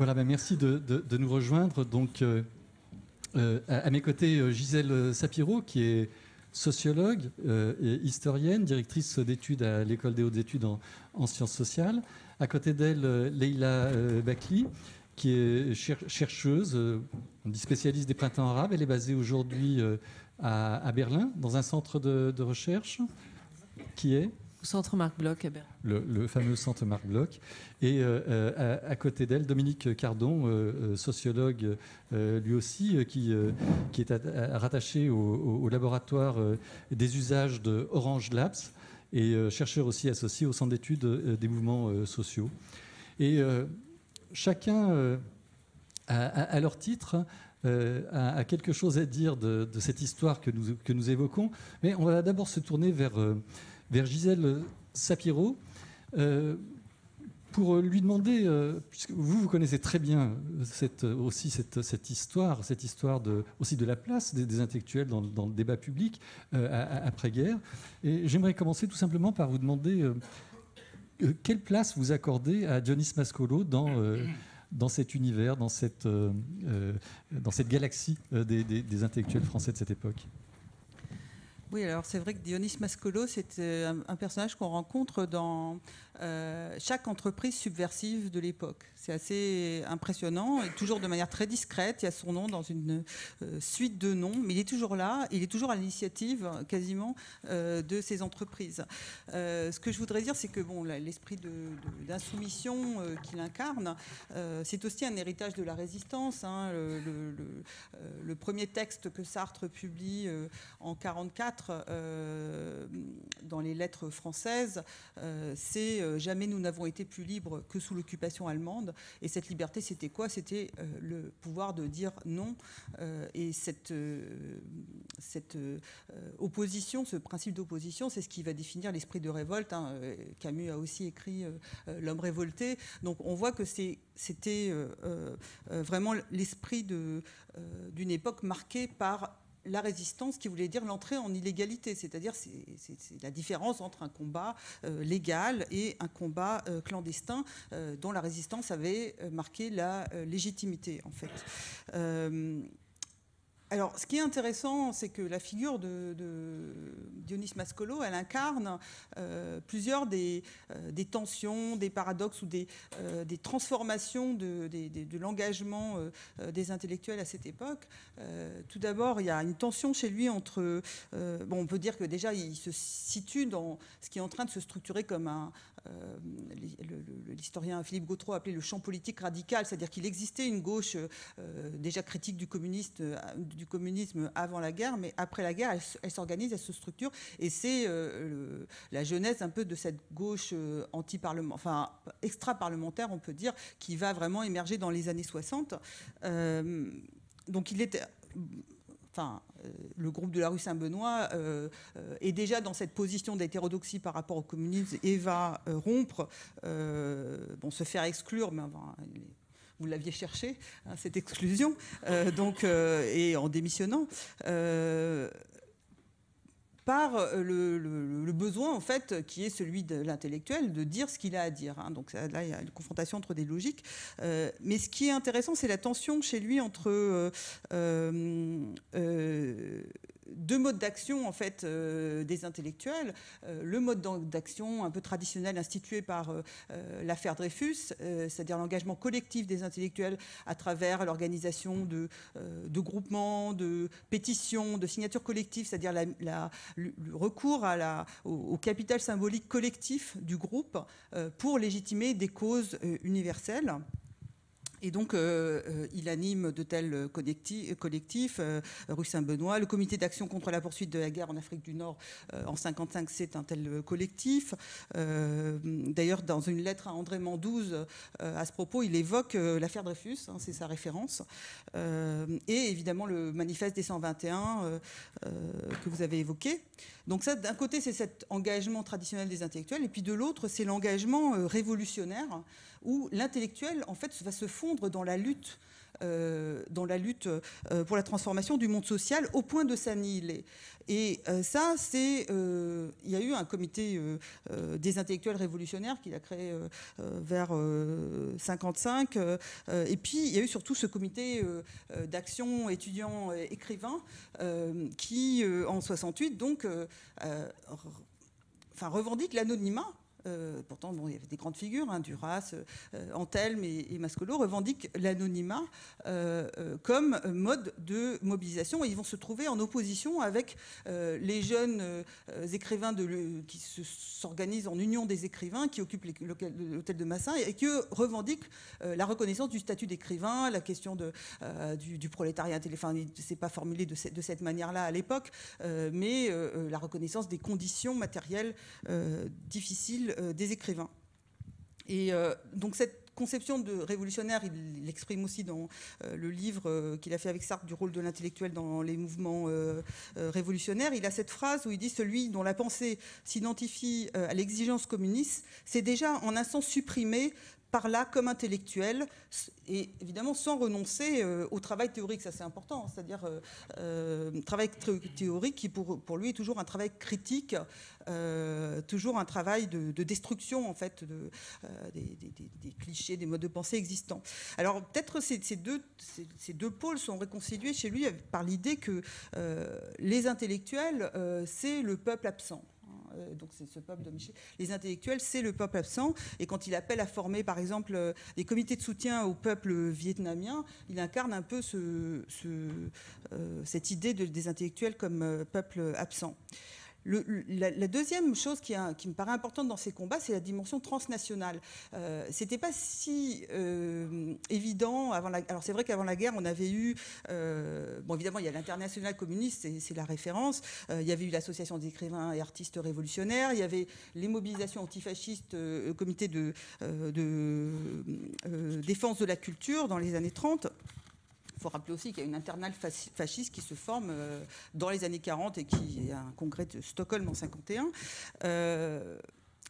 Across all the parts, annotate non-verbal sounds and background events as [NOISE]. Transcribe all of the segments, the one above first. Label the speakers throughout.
Speaker 1: Voilà, ben merci de, nous rejoindre. Donc, euh, euh, à, mes côtés, Gisèle Sapiro, qui est sociologue et historienne, directrice d'études à l'École des hautes études en, en, sciences sociales. À côté d'elle, Leila Bakli, qui est chercheuse, on dit spécialiste des printemps arabes. Elle est basée aujourd'hui à, Berlin, dans un centre de, de recherche qui est?
Speaker 2: Centre Marc Bloch à Berlin.
Speaker 1: Le, fameux centre Marc Bloch. Et euh, euh, à, côté d'elle, Dominique Cardon, euh, sociologue lui aussi, qui, est rattaché au, laboratoire des usages de Orange Labs et chercheur aussi associé au centre d'études des mouvements sociaux. Et chacun, à, leur titre, a, quelque chose à dire de, cette histoire que nous évoquons. Mais on va d'abord se tourner vers vers Gisèle Sapiro euh, pour lui demander, euh, puisque vous, vous connaissez très bien aussi cette, cette, histoire, cette histoire de, aussi de la place des, intellectuels dans, le débat public euh, après-guerre. Et j'aimerais commencer tout simplement par vous demander quelle place vous accordez à Dionys Mascolo dans, dans cet univers, dans cette, dans cette galaxie des, des intellectuels français de cette époque?
Speaker 3: Oui, alors c'est vrai que Dionys Mascolo, c'est euh, un, personnage qu'on rencontre dans euh, chaque entreprise subversive de l'époque. C'est assez impressionnant, toujours de manière très discrète. Il y a son nom dans une euh, suite de noms, mais il est toujours là, il est toujours à l'initiative quasiment de ces entreprises. ce que je voudrais dire, c'est que bon, l'esprit d'insoumission qu'il incarne, c'est aussi un héritage de la résistance. Hein. Le, premier texte que Sartre publie en 1944 euh, dans les lettres françaises, euh, c'est euh, jamais nous n'avons été plus libres que sous l'occupation allemande. Et cette liberté, c'était quoi? C'était le pouvoir de dire non. et cette, cette opposition, ce principe d'opposition, c'est ce qui va définir l'esprit de révolte. Hein. Camus a aussi écrit L'homme révolté. Donc on voit que c'était vraiment l'esprit d'une époque marquée par la résistance qui voulait dire l'entrée en illégalité, c'est-à-dire c'est la différence entre un combat euh, légal et un combat euh, clandestin euh, dont la résistance avait marqué la légitimité en fait. Alors, ce qui est intéressant, c'est que la figure de, Dionys Mascolo, elle incarne euh, plusieurs des, euh, des, tensions, des paradoxes ou des, euh, des transformations de, de l'engagement des intellectuels à cette époque. tout d'abord, il y a une tension chez lui entre... bon, on peut dire que déjà, il se situe dans ce qui est en train de se structurer comme un, euh, l'historien Philippe Gautreau appelé le champ politique radical, c'est-à-dire qu'il existait une gauche euh, déjà critique euh, du communisme avant la guerre, mais après la guerre, elle, s'organise, elle se structure, et c'est la jeunesse un peu de cette gauche anti-parlementaire, enfin extra-parlementaire, on peut dire, qui va vraiment émerger dans les années 60. donc il était enfin, le groupe de la rue Saint-Benoît euh, euh, est déjà dans cette position d'hétérodoxie par rapport au communisme et va rompre, bon, se faire exclure, mais vous l'aviez cherché, hein, cette exclusion, donc, et en démissionnant par euh, le, besoin, en fait, qui est celui de l'intellectuel, de dire ce qu'il a à dire. Hein. Donc là, il y a une confrontation entre des logiques. Euh, mais ce qui est intéressant, c'est la tension chez lui entre euh, deux modes d'action en fait euh, des intellectuels. Euh, le mode d'action un peu traditionnel institué par euh, l'affaire Dreyfus, c'est-à-dire l'engagement collectif des intellectuels à travers l'organisation de, groupements, de pétitions, de signatures collectives, c'est-à-dire le, recours au, capital symbolique collectif du groupe pour légitimer des causes universelles. Et donc, euh, euh, il anime de tels collectifs, euh, rue Saint-Benoît, le comité d'action contre la poursuite de la guerre en Afrique du Nord en 55, c'est un tel collectif. D'ailleurs, dans une lettre à André Mandouze à ce propos, il évoque l'affaire Dreyfus, hein, c'est sa référence, et évidemment le manifeste des 121 que vous avez évoqué. Donc ça, d'un côté, c'est cet engagement traditionnel des intellectuels, et puis de l'autre, c'est l'engagement révolutionnaire où l'intellectuel, en fait, va se fondre dans la lutte dans la lutte pour la transformation du monde social au point de s'annihiler. Et ça, c'est. il y a eu un comité des intellectuels révolutionnaires qu'il a créé vers 55. et puis, il y a eu surtout ce comité d'action étudiants écrivains qui, en 68, donc, enfin, revendique l'anonymat euh, pourtant, bon, il y avait des grandes figures, hein, Duras, euh, Antelme et, Mascolo, revendiquent l'anonymat euh, comme mode de mobilisation et ils vont se trouver en opposition avec les jeunes écrivains qui s'organisent en union des écrivains, qui occupent l'hôtel de Massin et qui revendiquent la reconnaissance du statut d'écrivain, la question de, du, prolétariat. Enfin, c'est pas formulé de cette manière-là à l'époque, mais la reconnaissance des conditions matérielles difficiles euh, des écrivains. Et euh, donc cette conception de révolutionnaire, il l'exprime aussi dans euh, le livre qu'il a fait avec Sartre du rôle de l'intellectuel dans les mouvements révolutionnaires. Il a cette phrase où il dit Celui dont la pensée s'identifie à l'exigence communiste, c'est déjà en un sens supprimé par là comme intellectuel, et évidemment sans renoncer euh, au travail théorique, ça c'est important, c'est-à-dire euh, euh, travail théorique qui pour, pour, lui est toujours un travail critique, toujours un travail de, destruction en fait de, des, clichés, des modes de pensée existants. Alors peut-être ces, deux, ces, deux pôles sont réconciliés chez lui par l'idée que les intellectuels, c'est le peuple absent. Euh, donc c'est. Les intellectuels, c'est le peuple absent. Et quand il appelle à former, par exemple, euh, des comités de soutien au peuple vietnamien, il incarne un peu euh, cette idée des intellectuels comme peuple absent la, deuxième chose qui, me paraît importante dans ces combats, c'est la dimension transnationale. Euh, C'était pas si euh, évident avant la. Alors c'est vrai qu'avant la guerre, on avait eu, euh, bon évidemment, il y a l'international communiste, c'est la référence. Euh, il y avait eu l'association des écrivains et artistes révolutionnaires. Il y avait les mobilisations antifascistes, comité de, de défense de la culture dans les années 30. Il faut rappeler aussi qu'il y a une internale fasciste qui se forme euh, dans les années 40 et qui est un congrès de Stockholm en 51.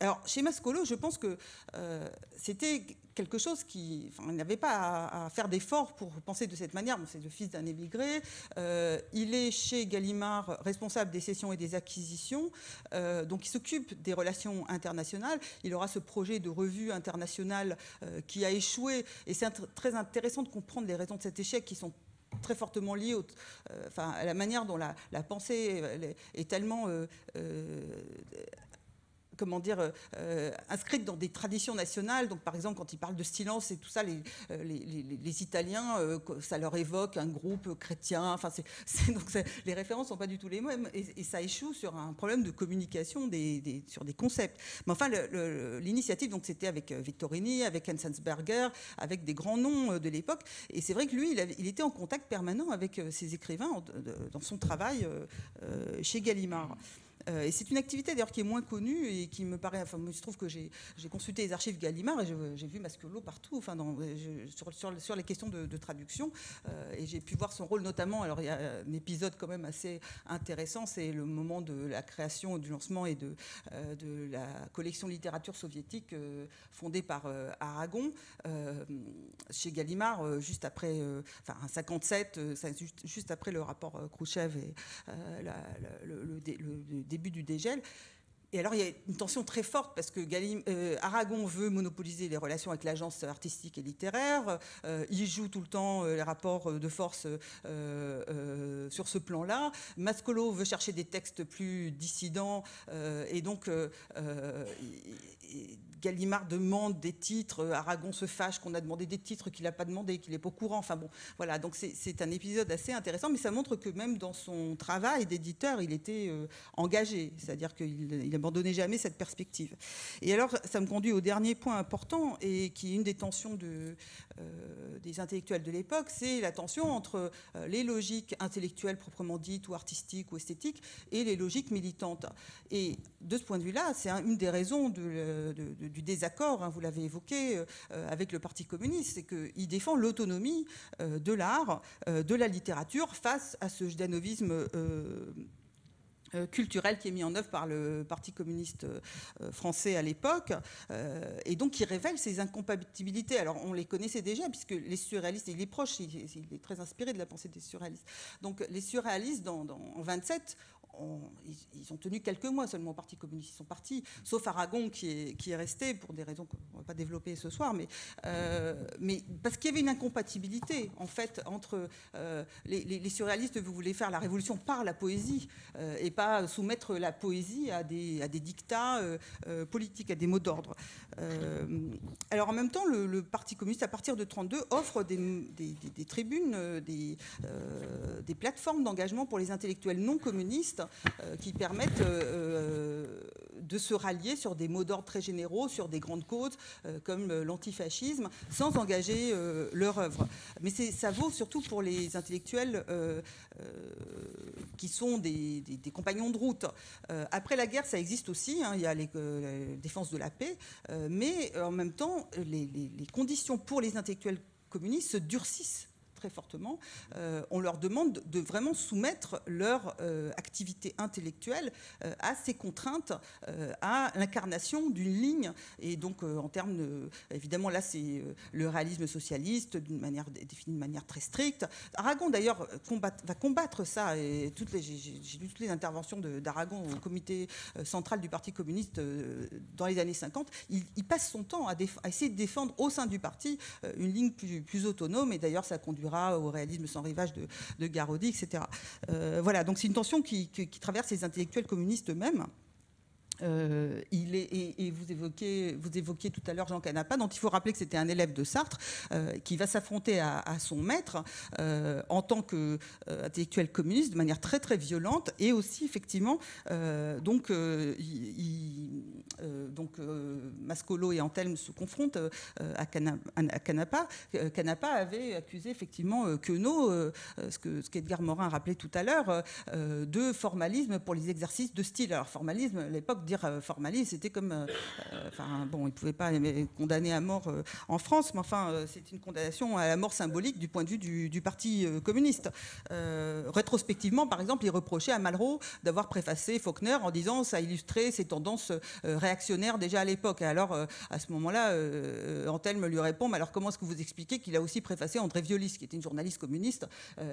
Speaker 3: Alors, chez Mascolo, je pense que euh, c'était quelque chose qui. Il n'avait pas à, faire d'efforts pour penser de cette manière. c'est le fils d'un émigré. Euh, il est chez Gallimard responsable des cessions et des acquisitions. Euh, donc, il s'occupe des relations internationales. Il aura ce projet de revue internationale qui a échoué. Et c'est très intéressant de comprendre les raisons de cet échec qui sont très fortement liées enfin, à la manière dont la, pensée est, tellement comment euh, euh, inscrite dans des traditions nationales. Donc, par exemple, quand ils parlent de silence et tout ça, les, euh, Italiens, ça leur évoque un groupe chrétien. Enfin, [LAUGHS] les références sont pas du tout les mêmes, et, ça échoue sur un problème de communication sur des concepts. Mais enfin, l'initiative, donc, c'était avec Victorini, avec Enzensberger, avec des grands noms de l'époque. Et c'est vrai que lui, il, il, était en contact permanent avec ses écrivains dans son travail chez Gallimard. Euh, et c'est une activité d'ailleurs qui est moins connue et qui me paraît. Enfin, il se trouve que j'ai consulté les archives Gallimard et j'ai vu Masquelot partout, enfin, sur, les questions de, traduction. Euh, et j'ai pu voir son rôle notamment. Alors, il y a un épisode quand même assez intéressant c'est le moment de la création, du lancement et de, euh, la collection littérature soviétique fondée par Aragon chez Gallimard, juste après, enfin, 57, juste, après le rapport Khrouchtchev et le début du dégel. Et alors, il y a une tension très forte parce que Galim, euh, Aragon veut monopoliser les relations avec l'agence artistique et littéraire. Euh, il joue tout le temps euh, les rapports de force sur ce plan-là. Mascolo veut chercher des textes plus dissidents. et donc, Gallimard demande des titres, euh, Aragon se fâche qu'on a demandé des titres qu'il n'a pas demandé, qu'il n'est pas au courant. Enfin bon, voilà, donc c'est un épisode assez intéressant, mais ça montre que même dans son travail d'éditeur, il était euh, engagé, c'est-à-dire qu'il n'abandonnait jamais cette perspective. Et alors, ça me conduit au dernier point important, et qui est une des tensions euh, des intellectuels de l'époque, c'est la tension entre les logiques intellectuelles proprement dites, ou artistiques, ou esthétiques, et les logiques militantes. Et de ce point de vue-là, c'est une des raisons de du désaccord, hein, vous l'avez évoqué, euh, avec le Parti communiste, c'est qu'il défend l'autonomie euh, de l'art, euh, de la littérature face à ce jdanovisme euh, culturel qui est mis en œuvre par le Parti communiste euh, français à l'époque, euh, et donc qui révèle ces incompatibilités. Alors on les connaissait déjà, puisque les surréalistes, il est proche, il, est très inspiré de la pensée des surréalistes. Donc les surréalistes, dans, en 27, ils, ont tenu quelques mois seulement au Parti communiste. Ils sont partis, sauf Aragon qui est, resté pour des raisons qu'on ne va pas développer ce soir, mais, euh, mais parce qu'il y avait une incompatibilité en fait entre euh, les, surréalistes. Vous voulez faire la révolution par la poésie euh, et pas soumettre la poésie à des, dictats politiques, à des mots d'ordre. alors en même temps, le, Parti communiste, à partir de 32, offre des, tribunes, des plateformes d'engagement pour les intellectuels non communistes euh, qui permettent euh, euh, de se rallier sur des mots d'ordre très généraux, sur des grandes causes comme l'antifascisme, sans engager leur œuvre. Mais ça vaut surtout pour les intellectuels qui sont des, compagnons de route. après la guerre, ça existe aussi, hein, il y a les, la défense de la paix, mais en même temps, les conditions pour les intellectuels communistes se durcissent très fortement, euh, on leur demande de vraiment soumettre leur euh, activité intellectuelle euh, à ces contraintes, à l'incarnation d'une ligne. Et donc, en termes, de, évidemment, là, c'est le réalisme socialiste, d'une manière définie de manière très stricte. Aragon, d'ailleurs, va combattre ça. Et toutes les, j'ai, lu toutes les interventions d'Aragon au comité central du Parti communiste dans les années 50. Il, passe son temps à, essayer de défendre au sein du parti une ligne plus, autonome. Et d'ailleurs, ça au réalisme sans rivage de, de Garodi, etc. Euh, voilà, donc c'est une tension qui, traverse les intellectuels communistes eux-mêmes. Euh, il est, et, vous, évoquiez, vous évoquiez tout à l'heure Jean Canapa, dont il faut rappeler que c'était un élève de Sartre, euh, qui va s'affronter à, son maître euh, en tant qu'intellectuel communiste de manière très très violente, et aussi effectivement, donc, donc Mascolo et Antelme se confrontent à, Canapa. Canapa avait accusé effectivement Queneau, ce que ce qu'Edgar Morin rappelait tout à l'heure, de formalisme pour les exercices de style. Alors formalisme, à l'époque dire euh, formalisme, c'était comme, euh, euh, enfin bon, il ne pouvait pas condamner à mort en France, mais enfin c'est une condamnation à la mort symbolique du point de vue du, Parti communiste. rétrospectivement, par exemple, il reprochait à Malraux d'avoir préfacé Faulkner en disant ça illustrait ses tendances réactionnaires déjà à l'époque. Et alors à ce moment-là, Antelme lui répond mais alors comment est-ce que vous expliquez qu'il a aussi préfacé André Violis, qui était une journaliste communiste,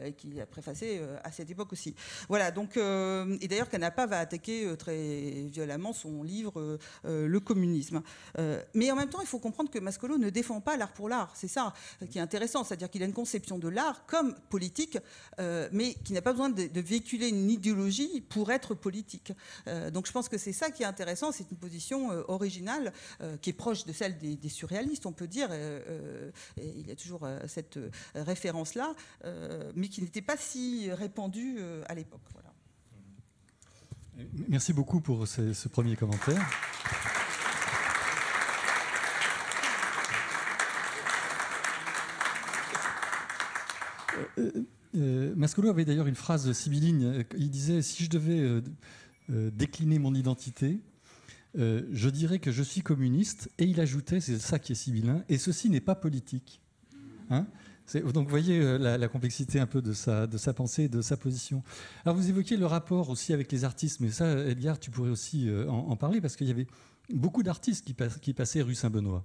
Speaker 3: et qui a préfacé à cette époque aussi. Voilà. Donc et d'ailleurs Canapa va attaquer très violemment son livre euh, euh, Le communisme. Euh, mais en même temps, il faut comprendre que Mascolo ne défend pas l'art pour l'art. C'est ça qui est intéressant, c'est-à-dire qu'il a une conception de l'art comme politique, mais qui n'a pas besoin de, véhiculer une idéologie pour être politique. donc je pense que c'est ça qui est intéressant, c'est une position originale qui est proche de celle des, surréalistes, on peut dire. il y a toujours cette référence-là, mais qui n'était pas si répandue à l'époque. Voilà.
Speaker 1: Merci beaucoup pour ce, premier commentaire. Euh, euh, Mascolo avait d'ailleurs une phrase sibylline. Il disait Si je devais euh, décliner mon identité, je dirais que je suis communiste. Et il ajoutait C'est ça qui est sibyllin, et ceci n'est pas politique. Hein? Donc vous voyez euh, la, complexité un peu de sa, pensée, de sa position. Alors vous évoquiez le rapport aussi avec les artistes, mais ça, Edgar, tu pourrais aussi euh, en, parler parce qu'il y avait beaucoup d'artistes qui, passaient rue Saint-Benoît.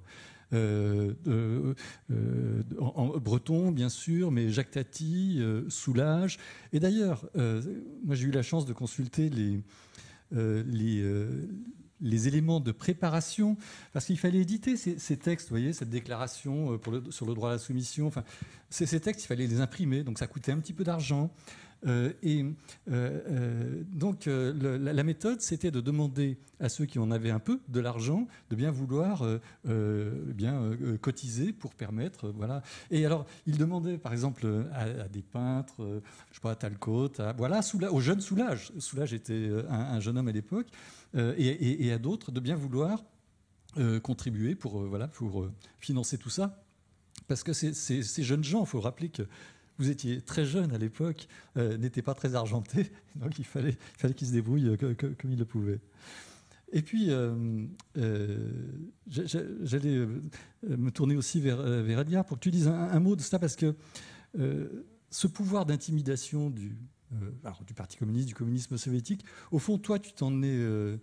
Speaker 1: Euh, en, breton, bien sûr, mais Jacques Tati, Soulage. Et d'ailleurs, moi j'ai eu la chance de consulter les, les éléments de préparation, parce qu'il fallait éditer ces, textes, vous voyez, cette déclaration euh, sur le droit à la soumission. Enfin, ces textes, il fallait les imprimer, donc ça coûtait un petit peu d'argent. Euh, et euh, donc la, méthode, c'était de demander à ceux qui en avaient un peu de l'argent de bien vouloir bien cotiser pour permettre, voilà. Et alors, ils demandaient, par exemple, à, des peintres, je sais pas, à Talcott, à, voilà, au jeune Soulage. Soulage était un jeune homme à l'époque. Euh, et, à d'autres de bien vouloir euh, contribuer pour, euh, voilà, pour financer tout ça. Parce que ces, jeunes gens, il faut rappeler que vous étiez très jeune à l'époque, n'étaient pas très argentés, [LAUGHS] donc il fallait, il fallait qu'ils se débrouillent comme ils le pouvaient. Et puis, j'allais me tourner aussi vers, vers Edgar pour que tu dises un, mot de ça, parce que ce pouvoir d'intimidation du, du Parti communiste, du communisme soviétique. Au fond, toi, tu t'en es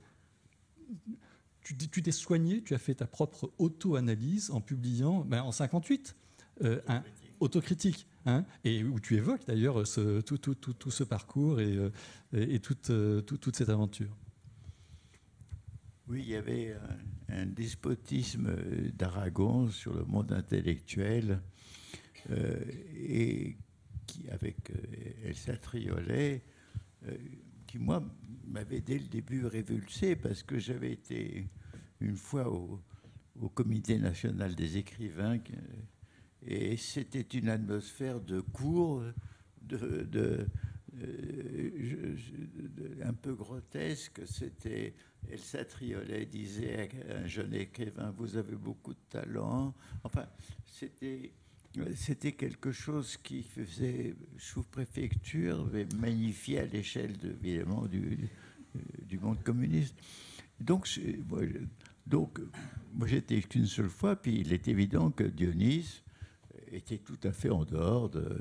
Speaker 1: tu t'es soigné, tu as fait ta propre auto-analyse en publiant ben, en 58 euh, un autocritique, hein, et où tu évoques d'ailleurs tout, ce parcours et, euh, euh, toute, cette aventure.
Speaker 2: Oui, il y avait un, despotisme d'Aragon sur le monde intellectuel et qui, avec Elsa Triolet, qui moi m'avait dès le début révulsé parce que j'avais été une fois au, Comité national des écrivains et c'était une atmosphère de cours, euh, un peu grotesque. C'était Elsa Triolet disait à un jeune écrivain Vous avez beaucoup de talent. Enfin, c'était. C'était quelque chose qui faisait sous-préfecture, mais magnifié à l'échelle, évidemment, du, monde communiste. Donc, donc, moi j'étais qu'une seule fois, puis il est évident que Dionys était tout à fait en dehors de,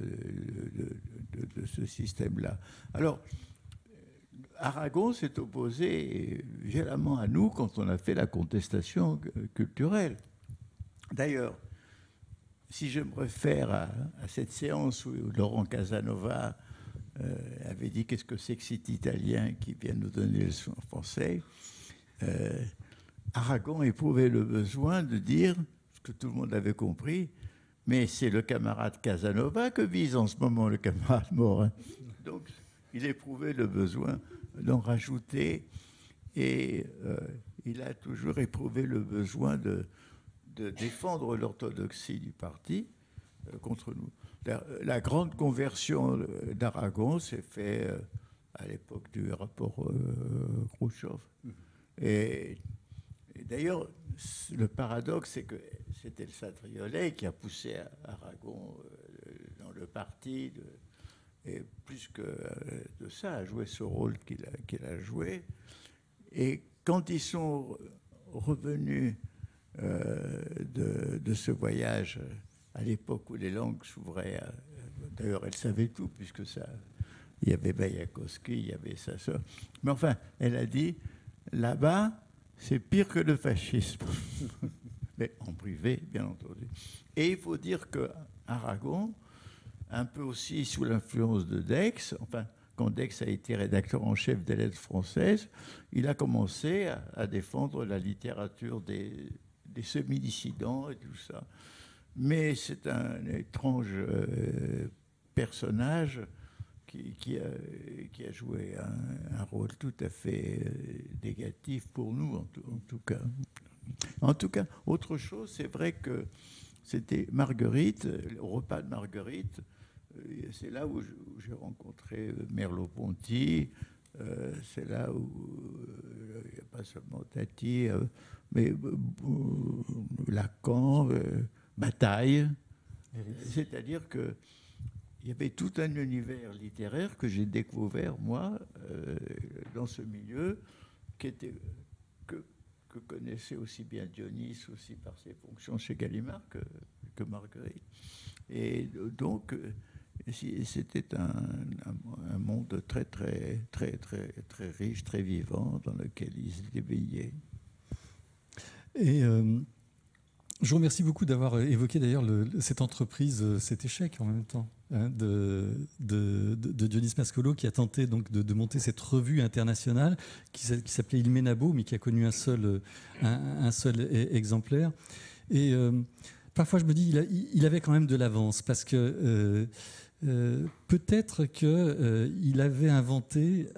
Speaker 2: ce système-là. Alors, Aragon s'est opposé violemment à nous quand on a fait la contestation culturelle. D'ailleurs, si je me réfère à, cette séance où Laurent Casanova euh, avait dit qu'est-ce que c'est que cet Italien qui vient nous donner le son français, euh, Aragon éprouvait le besoin de dire, ce que tout le monde avait compris, mais c'est le camarade Casanova que vise en ce moment le camarade Morin. Donc il éprouvait le besoin d'en rajouter et euh, il a toujours éprouvé le besoin de, défendre l'orthodoxie du parti euh, contre nous. La, grande conversion d'Aragon s'est faite euh, à l'époque du rapport Khrouchtchev. Et D'ailleurs, le paradoxe, c'est que c'était le Satriolet qui a poussé Aragon euh, dans le parti, et plus que euh, de ça, a joué ce rôle qu'il a, joué. Et quand ils sont revenus euh, de, ce voyage, à l'époque où les langues s'ouvraient, d'ailleurs elle savait tout, puisque ça, il y avait Bayakowski, il y avait sa soeur. Mais enfin, elle a dit, là-bas, c'est pire que le fascisme. [LAUGHS] Mais en privé, bien entendu. Et il faut dire que Aragon, un peu aussi sous l'influence de Dex, enfin, quand Dex a été rédacteur en chef des lettres françaises, il a commencé à, défendre la littérature des, semi-dissidents et tout ça. Mais c'est un étrange euh, personnage qui, a, joué un, rôle tout à fait euh, négatif pour nous, en tout, cas. En tout cas, autre chose, c'est vrai que c'était Marguerite, le repas de Marguerite, euh, c'est là où j'ai rencontré Merleau-Ponty, euh, c'est là où il n'y a pas seulement Tati, mais Lacan, Bataille. C'est-à-dire que il y avait tout un univers littéraire que j'ai découvert, moi, euh, dans ce milieu, qui était, que, connaissait aussi bien Dionys, aussi par ses fonctions chez Gallimard, que, Marguerite. Et donc, euh, c'était un, monde très, très, très, très, très riche, très vivant, dans lequel ils étaient veillés.
Speaker 1: Et. Euh, je vous remercie beaucoup d'avoir évoqué d'ailleurs cette entreprise, euh, cet échec en même temps hein, de, de, Dionys Mascolo qui a tenté donc de, monter cette revue internationale qui, s'appelait Il Menabo mais qui a connu un seul, un, seul e, exemplaire. Et euh, parfois je me dis il, avait quand même de l'avance parce que euh, peut-être qu'il avait inventé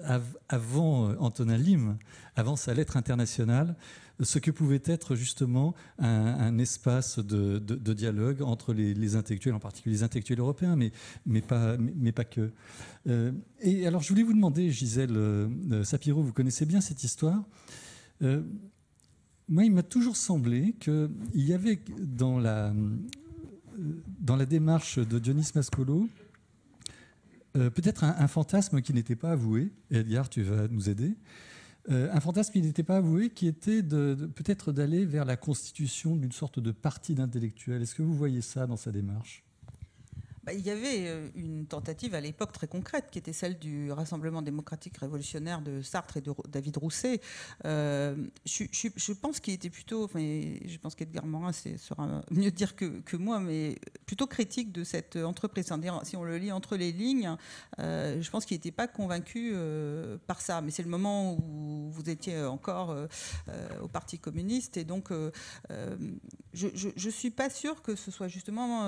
Speaker 1: avant Antonin Lim, avant sa lettre internationale, ce que pouvait être justement un, espace de, dialogue entre les, intellectuels, en particulier les intellectuels européens, mais, mais, pas, mais, pas que. Euh, et alors je voulais vous demander, Gisèle euh, euh, Sapiro, vous connaissez bien cette histoire. moi, il m'a toujours semblé qu'il y avait dans la, dans la démarche de Dionys Mascolo peut-être un, fantasme qui n'était pas avoué. Edgar, tu vas nous aider. Euh, un fantasme qui n'était pas avoué, qui était peut-être d'aller vers la constitution d'une sorte de parti d'intellectuels. Est-ce que vous voyez ça dans sa démarche?
Speaker 3: Bah, il y avait euh, une tentative à l'époque très concrète qui était celle du Rassemblement démocratique révolutionnaire de Sartre et de David Rousset. Euh, je, pense qu'il était plutôt, je pense qu'Edgar Morin sera mieux dire que, que, moi, mais plutôt critique de cette entreprise. Si on le lit entre les lignes, euh, je pense qu'il n'était pas convaincu par ça. Mais c'est le moment où vous étiez encore au Parti communiste et donc je ne suis pas sûre que ce soit justement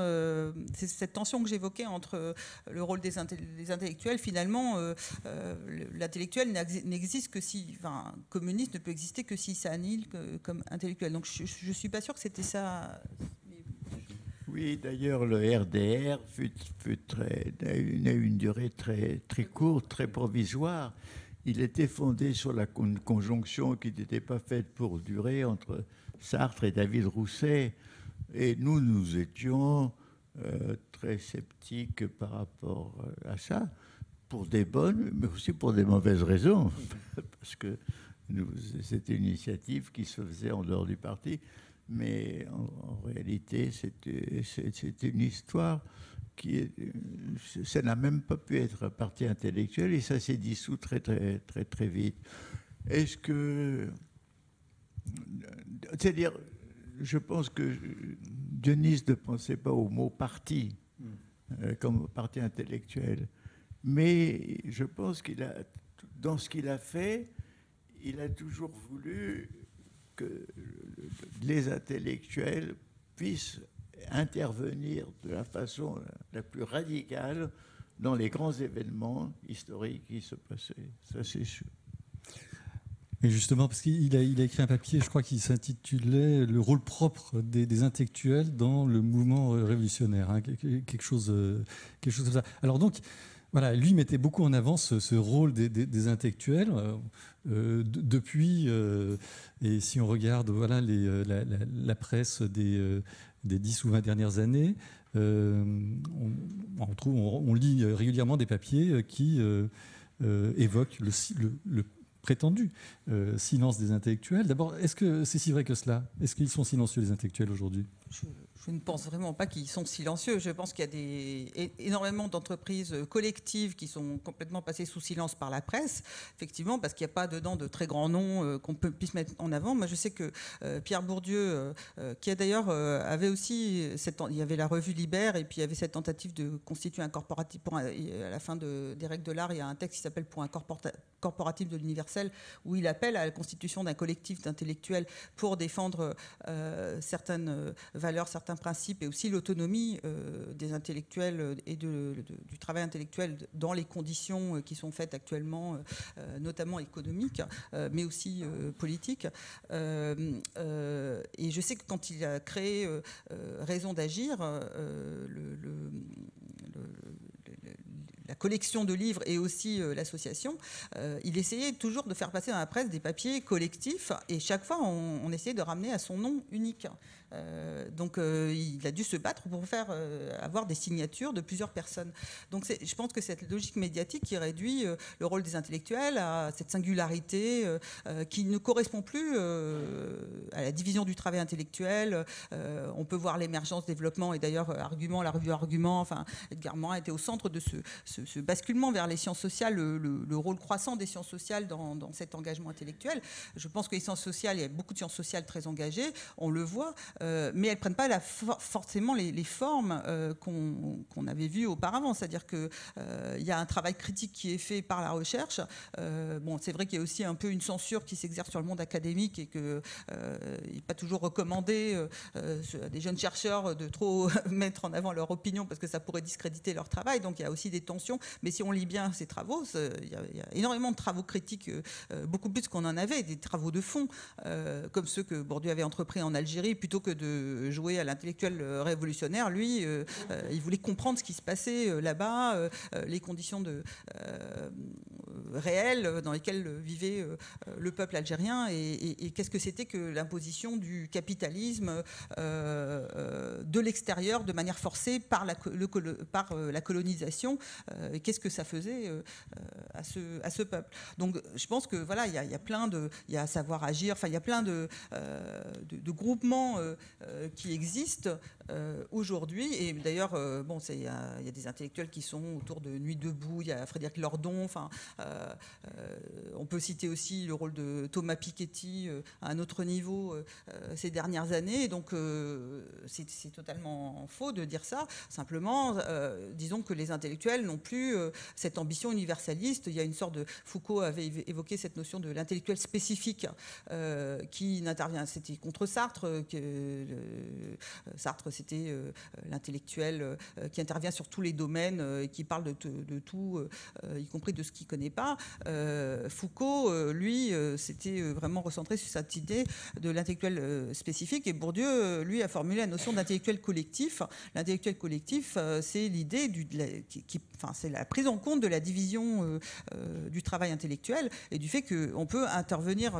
Speaker 3: cette tension que j'évoquais entre euh, le rôle des, intellectuels, finalement, euh, euh, l'intellectuel n'existe que si, enfin, communiste ne peut exister que si ça annihile comme intellectuel. Donc je ne suis pas sûr que c'était ça.
Speaker 2: Oui, d'ailleurs, le RDR fut, très, a eu une durée très, très courte, très provisoire. Il était fondé sur la conjonction qui n'était pas faite pour durer entre Sartre et David Rousset. Et nous, nous étions euh, très sceptique par rapport euh, à ça, pour des bonnes, mais aussi pour des mauvaises raisons, [LAUGHS] parce que c'était une initiative qui se faisait en dehors du parti, mais en, réalité, c'était une histoire qui est, ça n'a même pas pu être parti intellectuel et ça s'est dissous très très très très vite. Est-ce que, c'est-à-dire, je pense que Dionys ne pensait pas au mot parti euh, comme parti intellectuel. Mais je pense qu'il a, dans ce qu'il a fait, il a toujours voulu que les intellectuels puissent intervenir de la façon la plus radicale dans les grands événements historiques qui se passaient. Ça, c'est sûr.
Speaker 1: Justement, parce qu'il a, écrit un papier, je crois qu'il s'intitulait Le rôle propre des, intellectuels dans le mouvement révolutionnaire, hein, quelque, chose, euh, quelque chose comme ça. Alors donc, voilà, lui mettait beaucoup en avant ce, rôle des, intellectuels euh, euh, depuis, et si on regarde voilà, la, presse des, des 10 ou 20 dernières années, on, trouve, on, lit régulièrement des papiers qui évoquent le, le prétendu euh, silence des intellectuels. D'abord, est-ce que c'est si vrai que cela? Est-ce qu'ils sont silencieux, les intellectuels, aujourd'hui?
Speaker 3: Ne pense vraiment pas qu'ils sont silencieux. Je pense qu'il y a énormément d'entreprises collectives qui sont complètement passées sous silence par la presse, effectivement, parce qu'il n'y a pas dedans de très grands noms euh, qu'on puisse mettre en avant. Moi, je sais que euh, Pierre Bourdieu, euh, qui a d'ailleurs avait aussi, il y avait la revue Libère, et puis il y avait cette tentative de constituer un corporatif. Pour à la fin de, des règles de l'art, il y a un texte qui s'appelle Pour un corporatif de l'universel, où il appelle à la constitution d'un collectif d'intellectuels pour défendre certaines valeurs, certains principe et aussi l'autonomie euh, des intellectuels et de, du travail intellectuel dans les conditions euh, qui sont faites actuellement, euh, notamment économiques, mais aussi politiques. et je sais que quand il a créé Raison d'agir, le, collection de livres et aussi l'association, il essayait toujours de faire passer dans la presse des papiers collectifs et chaque fois on essayait de ramener à son nom unique. Euh, donc euh, il a dû se battre pour faire euh, avoir des signatures de plusieurs personnes. Donc je pense que cette logique médiatique qui réduit le rôle des intellectuels à cette singularité qui ne correspond plus à la division du travail intellectuel. on peut voir l'émergence, développement et d'ailleurs argument, la revue Argument, enfin Edgar Morin était au centre de ce, basculement vers les sciences sociales, le, rôle croissant des sciences sociales dans, cet engagement intellectuel. Je pense que les sciences sociales, il y a beaucoup de sciences sociales très engagées, on le voit. Euh, mais elles ne prennent pas la forcément les, formes euh, qu'on avait vues auparavant. C'est-à-dire qu'il euh, y a un travail critique qui est fait par la recherche. bon, c'est vrai qu'il y a aussi un peu une censure qui s'exerce sur le monde académique et qu'il n'est pas toujours recommandé à des jeunes chercheurs de trop [LAUGHS] mettre en avant leur opinion parce que ça pourrait discréditer leur travail. Donc il y a aussi des tensions. Mais si on lit bien ces travaux, il y, a énormément de travaux critiques, beaucoup plus qu'on en avait, des travaux de fond, comme ceux que Bourdieu avait entrepris en Algérie, plutôt que de jouer à l'intellectuel révolutionnaire, lui, euh, euh, il voulait comprendre ce qui se passait euh, là-bas, les conditions réelles dans lesquelles vivait le peuple algérien et, qu'est-ce que c'était que l'imposition du capitalisme de l'extérieur de manière forcée par la colonisation et qu'est-ce que ça faisait à, ce, à ce peuple. Donc je pense que voilà, il y, a plein de, il y a savoir agir, enfin il y a plein de, de, de groupements qui existent aujourd'hui. Et d'ailleurs, bon, il y, y, a des intellectuels qui sont autour de Nuit debout. Il y a Frédéric Lordon. Enfin, on peut citer aussi le rôle de Thomas Piketty à un autre niveau ces dernières années. Donc c'est totalement faux de dire ça. Simplement, disons que les intellectuels n'ont plus cette ambition universaliste. Il y a une sorte de Foucault avait évoqué cette notion de l'intellectuel spécifique qui n'intervient. C'était contre Sartre. Que, Sartre, c'était l'intellectuel qui intervient sur tous les domaines et qui parle de, tout, y compris de ce qu'il connaît pas. Foucault, lui, c'était vraiment recentré sur cette idée de l'intellectuel spécifique. Et Bourdieu, lui, a formulé la notion d'intellectuel collectif. L'intellectuel collectif, c'est l'idée du, qui, enfin, c'est la prise en compte de la division du travail intellectuel et du fait qu'on peut intervenir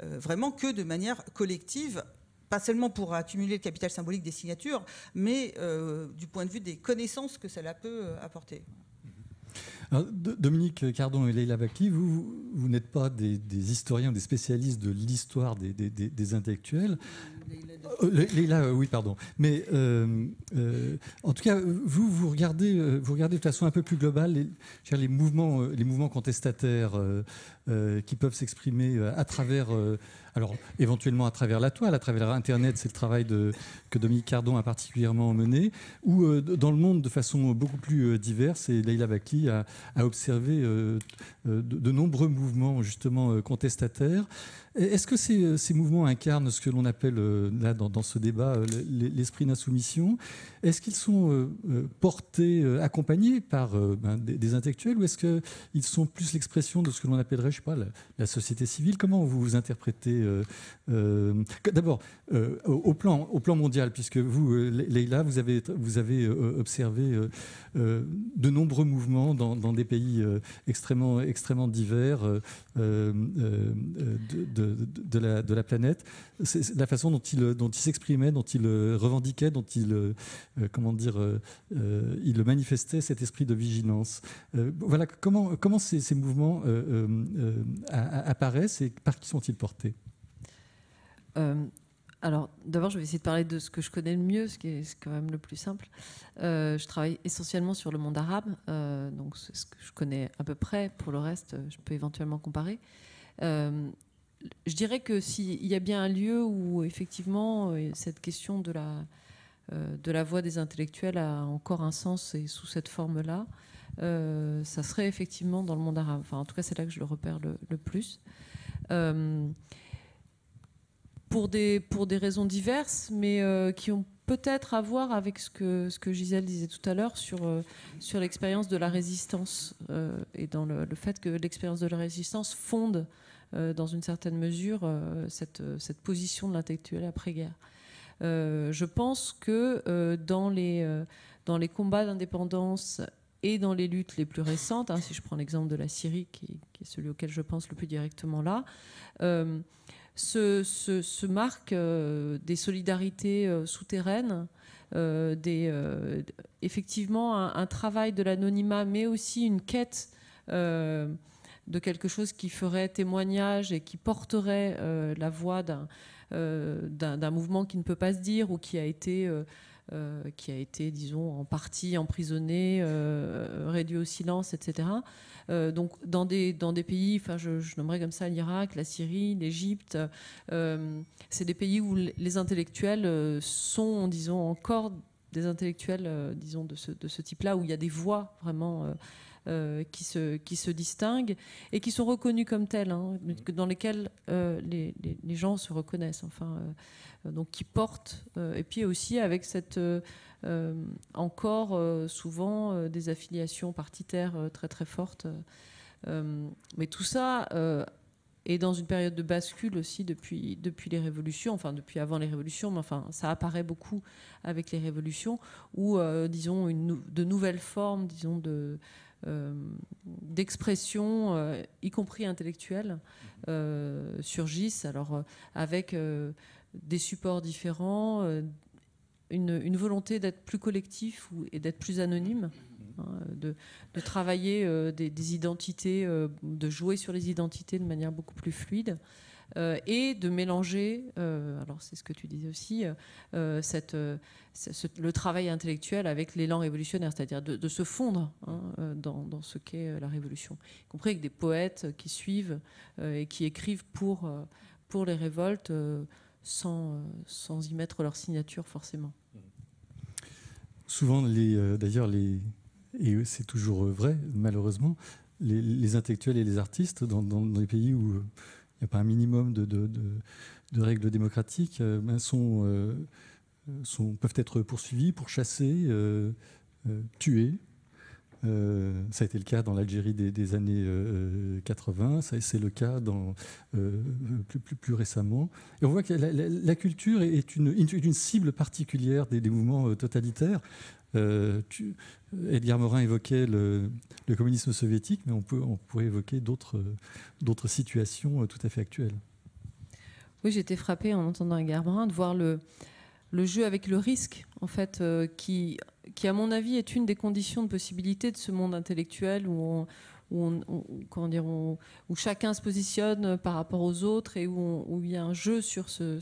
Speaker 3: vraiment que de manière collective pas seulement pour accumuler le capital symbolique des signatures, mais du point de vue des connaissances que cela peut apporter.
Speaker 1: Dominique Cardon et Leila Bakli, vous, n'êtes pas des, historiens ou des spécialistes de l'histoire des, des, intellectuels. Leila, oui, pardon. Mais en tout cas, vous, vous regardez, vous regardez de façon un peu plus globale les mouvements contestataires qui peuvent s'exprimer à travers alors éventuellement à travers la toile, à travers Internet, c'est le travail que Dominique Cardon a particulièrement mené, ou euh, dans le monde de façon beaucoup plus euh, diverse, et Leila Bakli a, observé euh, de, nombreux mouvements justement contestataires. Est-ce que ces, ces, mouvements incarnent ce que l'on appelle là dans, ce débat l'esprit d'insoumission? Est-ce qu'ils sont portés, accompagnés par ben, des, intellectuels, ou est-ce qu'ils sont plus l'expression de ce que l'on appellerait, je sais pas, la, société civile? Comment vous, vous interprétez euh, euh, d'abord, euh, au, plan, mondial, puisque vous, Leïla, vous avez, observé de nombreux mouvements dans, des pays extrêmement, divers de la planète. La façon dont ils dont il s'exprimaient, dont ils revendiquaient, dont ils, comment dire, il manifestaient cet esprit de vigilance. voilà, comment, comment ces, mouvements apparaissent et par qui sont-ils portés?
Speaker 4: Euh, alors, d'abord, je vais essayer de parler de ce que je connais le mieux, ce qui est quand même le plus simple. Euh, je travaille essentiellement sur le monde arabe, euh, donc c'est ce que je connais à peu près. Pour le reste, je peux éventuellement comparer. Je dirais que s'il y a bien un lieu où, effectivement, cette question de la, de la voix des intellectuels a encore un sens et sous cette forme-là, ça serait effectivement dans le monde arabe. Enfin, en tout cas, c'est là que je le repère le, plus pour des, pour des raisons diverses, mais euh, qui ont peut-être à voir avec ce que, ce que Gisèle disait tout à l'heure sur, euh, sur l'expérience de la résistance euh, et dans le, fait que l'expérience de la résistance fonde dans une certaine mesure cette, cette position de l'intellectuel après-guerre. je pense que dans, les, combats d'indépendance et dans les luttes les plus récentes, hein, si je prends l'exemple de la Syrie, qui, est celui auquel je pense le plus directement là, se, se, marquent euh, des solidarités euh, souterraines, euh, effectivement un, travail de l'anonymat, mais aussi une quête de quelque chose qui ferait témoignage et qui porterait la voix d'un mouvement qui ne peut pas se dire ou qui a été... qui a été, disons, en partie emprisonné, réduit au silence, etc. Euh, donc dans des, dans des pays, enfin je, nommerais comme ça l'Irak, la Syrie, l'Égypte, euh, c'est des pays où les intellectuels euh, sont, disons, encore des intellectuels, disons, de ce, de ce type-là, où il y a des voix vraiment qui, se, qui se distinguent et qui sont reconnus comme tels, hein, dans lesquels les, les, gens se reconnaissent, enfin, donc qui portent, et puis aussi avec cette euh, encore euh, souvent euh, des affiliations partitaires très très fortes. mais tout ça est dans une période de bascule aussi depuis, depuis les révolutions, enfin depuis avant les révolutions, mais enfin ça apparaît beaucoup avec les révolutions, où disons une, de nouvelles formes, disons de d'expression, y compris intellectuelle, surgissent. Alors avec des supports différents, une, volonté d'être plus collectif et d'être plus anonyme. hein, de, travailler des, identités, de jouer sur les identités de manière beaucoup plus fluide. Et de mélanger, alors c'est ce que tu disais aussi, cette, le travail intellectuel avec l'élan révolutionnaire, c'est-à-dire de, se fondre hein, dans, ce qu'est la révolution, y compris avec des poètes qui suivent et qui écrivent pour, pour les révoltes sans, euh, sans y mettre leur signature forcément.
Speaker 1: Souvent, euh, d'ailleurs, et c'est toujours vrai, malheureusement, les, intellectuels et les artistes dans, les pays où il n'y a pas un minimum de, de, règles démocratiques euh, ben, sont, peuvent être poursuivis, pourchassés, tués. Euh, ça a été le cas dans l'Algérie des, années 80, euh, c'est le cas dans, euh, plus, récemment. Et on voit que la, culture est une, cible particulière des, mouvements totalitaires. Edgar Morin évoquait le, communisme soviétique, mais on, pourrait évoquer d'autres situations tout à fait actuelles.
Speaker 4: Oui, j'étais frappée en entendant Edgar Morin de voir le, le jeu avec le risque, en fait, euh, qui, qui, à mon avis, est une des conditions de possibilité de ce monde intellectuel où, comment dire, où, chacun se positionne par rapport aux autres et où, il y a un jeu sur ce.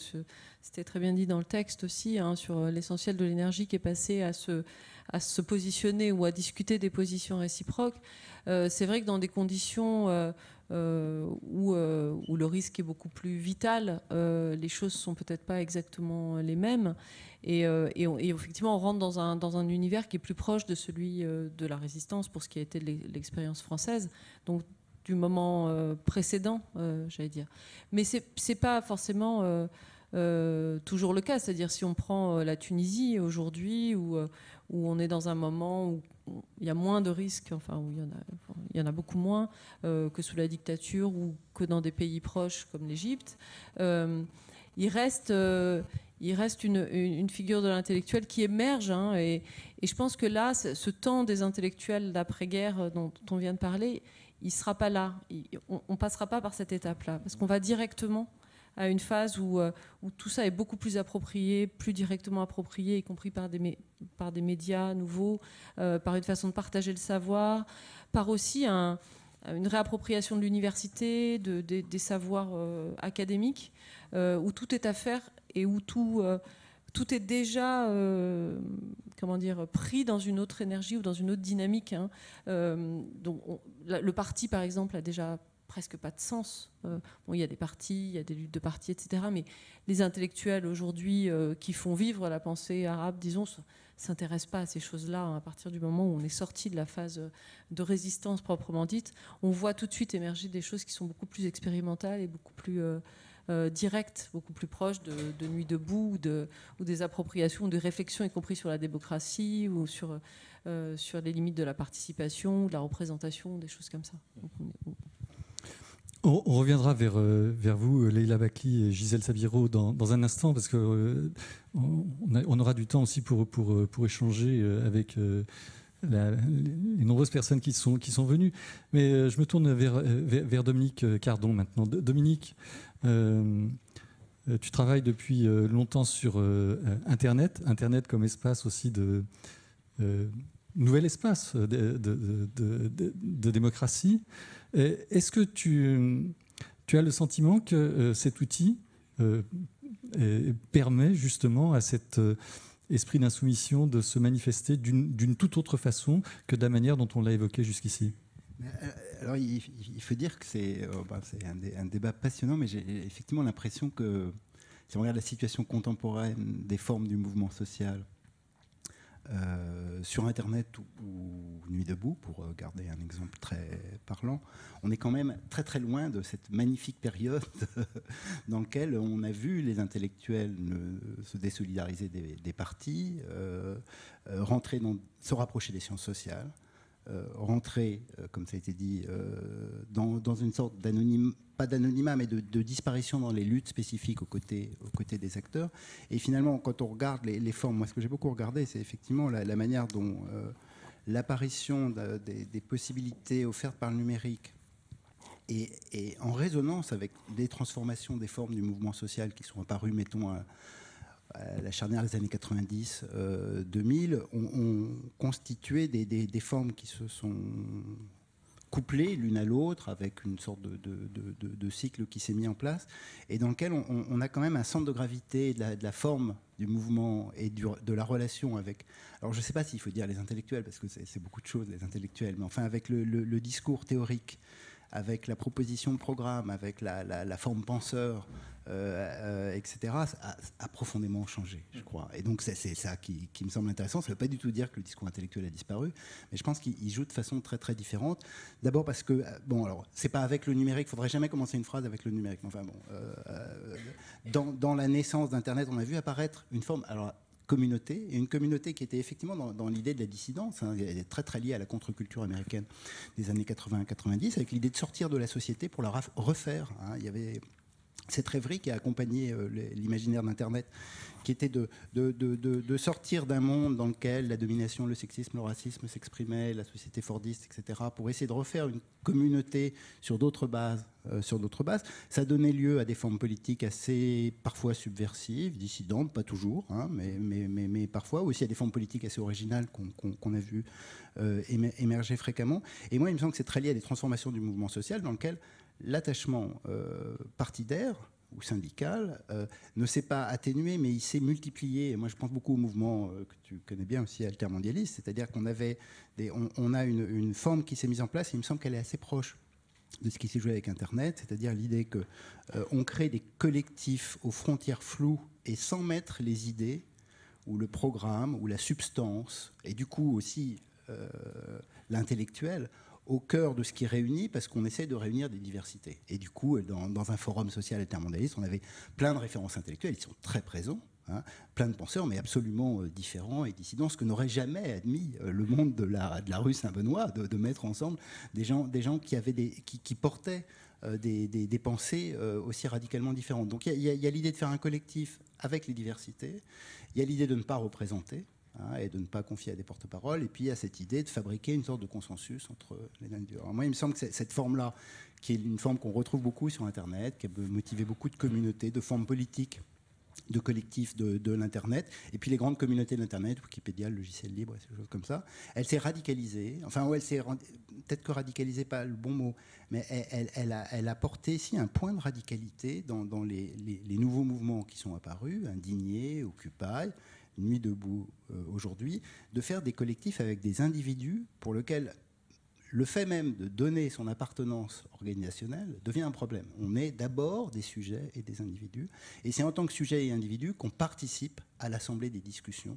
Speaker 4: C'était très bien dit dans le texte aussi, hein, sur l'essentiel de l'énergie qui est passé à se, à se positionner ou à discuter des positions réciproques. Euh, c'est vrai que dans des conditions. Euh, euh, où, euh, où, le risque est beaucoup plus vital, euh, les choses sont peut-être pas exactement les mêmes. Et, effectivement, on rentre dans un, dans un, univers qui est plus proche de celui de la résistance pour ce qui a été l'expérience française. Donc, du moment précédent, j'allais dire. Mais c'est n'est pas forcément toujours le cas. C'est-à-dire, si on prend la Tunisie aujourd'hui, où, où on est dans un moment où il y a moins de risques, enfin, où il y en a, il y en a beaucoup moins euh, que sous la dictature ou que dans des pays proches comme l'Égypte. Euh, il reste, euh, il reste une, figure de l'intellectuel qui émerge. Hein, et, et, je pense que là, ce temps des intellectuels d'après-guerre dont, on vient de parler, il sera pas là. on ne passera pas par cette étape-là, parce qu'on va directement à une phase où, euh, où, tout ça est beaucoup plus approprié, plus directement approprié, y compris par des, médias nouveaux, euh, par une façon de partager le savoir, par aussi un, une réappropriation de l'université, de, des savoirs euh, académiques, où tout est à faire et où tout, tout est déjà comment dire, pris dans une autre énergie ou dans une autre dynamique. Hein. donc, le parti, par exemple, a déjà presque pas de sens. Euh, il y a des partis, il y a des luttes de partis, etc. Mais les intellectuels aujourd'hui euh, qui font vivre la pensée arabe, disons, s'intéressent pas à ces choses-là hein. à partir du moment où on est sorti de la phase de résistance proprement dite. On voit tout de suite émerger des choses qui sont beaucoup plus expérimentales et beaucoup plus euh, directes, beaucoup plus proches de, Nuit debout ou, de, des appropriations, ou des réflexions, y compris sur la démocratie ou sur, les limites de la participation ou de la représentation, des choses comme ça.
Speaker 1: Reviendra vers, euh, vous, Leila Bakli et Gisèle Sabiro, dans, un instant, parce qu'on euh, on, aura du temps aussi pour, échanger euh, avec les nombreuses personnes qui sont, qui venues. Mais je me tourne vers, Dominique Cardon maintenant. Dominique, tu travailles depuis longtemps sur Internet, Internet comme espace aussi de nouvel espace de, démocratie. Est-ce que tu, as le sentiment que euh, cet outil euh, permet justement à cet euh, esprit d'insoumission de se manifester d'une toute autre façon que de la manière dont on l'a évoqué jusqu'ici?
Speaker 5: Alors, il, faut dire que c'est bah, un, un, débat passionnant, mais j'ai effectivement l'impression que si on regarde la situation contemporaine des formes du mouvement social, euh, sur Internet ou, Nuit debout, pour garder un exemple très parlant, on est quand même très très loin de cette magnifique période [LAUGHS] dans laquelle on a vu les intellectuels se désolidariser des, partis, euh, euh, rentrer dans, se rapprocher des sciences sociales, euh, rentrer, euh, comme ça a été dit, euh, dans, une sorte d'anonymat, pas d'anonymat, mais de, disparition dans les luttes spécifiques aux côtés, des acteurs. Et finalement, quand on regarde les, formes, moi ce que j'ai beaucoup regardé, c'est effectivement la, manière dont l'apparition des, possibilités offertes par le numérique et, en résonance avec des transformations des formes du mouvement social qui sont apparues, mettons, à la charnière des années 90-2000, ont, constitué des, formes qui se sont couplées l'une à l'autre avec une sorte de, de, de, cycle qui s'est mis en place et dans lequel on, a quand même un centre de gravité de la, forme du mouvement et de la relation avec. Alors je ne sais pas s'il faut dire les intellectuels parce que c'est beaucoup de choses les intellectuels, mais enfin avec le, discours théorique, avec la proposition de programme, avec la forme penseur, euh, euh, etc., a, profondément changé, je crois. Et donc c'est ça qui, me semble intéressant. Ça ne veut pas du tout dire que le discours intellectuel a disparu, mais je pense qu'il joue de façon très très différente. D'abord parce que, euh, bon, alors, c'est pas avec le numérique, il faudrait jamais commencer une phrase avec le numérique. Enfin bon, dans, dans, la naissance d'Internet, on a vu apparaître une forme. Alors, communauté, et une communauté qui était effectivement dans, l'idée de la dissidence, hein, elle est très très liée à la contre-culture américaine des années 80-90, avec l'idée de sortir de la société pour la refaire. Hein. Il y avait cette rêverie qui a accompagné euh, l'imaginaire d'Internet, qui était de, sortir d'un monde dans lequel la domination, le sexisme, le racisme s'exprimaient, la société fordiste, etc., pour essayer de refaire une communauté sur d'autres bases. Euh, sur d'autres bases. Ça donnait lieu à des formes politiques assez parfois subversives, dissidentes, pas toujours, hein, mais, parfois aussi à des formes politiques assez originales qu'on a vu euh, émerger fréquemment. Et moi, il me semble que c'est très lié à des transformations du mouvement social dans lequel l'attachement euh, partidaire ou syndical euh, ne s'est pas atténué, mais il s'est multiplié. Moi, je pense beaucoup au mouvement euh, que tu connais bien aussi, altermondialiste, c'est-à-dire qu'on avait on, a une, forme qui s'est mise en place, et il me semble qu'elle est assez proche de ce qui s'est joué avec Internet, c'est-à-dire l'idée que on crée des collectifs aux frontières floues et sans mettre les idées ou le programme ou la substance, et du coup aussi l'intellectuel au cœur de ce qui réunit, parce qu'on essaie de réunir des diversités. Et du coup, dans, un forum social intermondialiste, on avait plein de références intellectuelles, ils sont très présents, hein, plein de penseurs, mais absolument euh, différents et dissidents, ce que n'aurait jamais admis euh, le monde de la, rue Saint-Benoît, de, mettre ensemble des gens, des gens qui, avaient des, qui, portaient euh, des, pensées aussi radicalement différentes. Donc il y a l'idée de faire un collectif avec les diversités, il y a l'idée de ne pas représenter, Hein, et de ne pas confier à des porte-paroles. Et puis il y a cette idée de fabriquer une sorte de consensus entre les individus. Alors moi, il me semble que cette forme-là, qui est une forme qu'on retrouve beaucoup sur Internet, qui a motivé beaucoup de communautés, de formes politiques de collectifs de, l'Internet, et puis les grandes communautés de l'Internet, Wikipédia, le logiciel libre, ces choses comme ça, elle s'est radicalisée, enfin, elle s'est, peut-être que radicalisée, pas le bon mot, mais elle, a, porté ici un point de radicalité dans, les, les, nouveaux mouvements qui sont apparus, Indigné, Occupy, Nuit debout euh, aujourd'hui, de faire des collectifs avec des individus pour lesquels le fait même de donner son appartenance organisationnelle devient un problème. On est d'abord des sujets et des individus, et c'est en tant que sujet et individu qu'on participe à l'assemblée des discussions,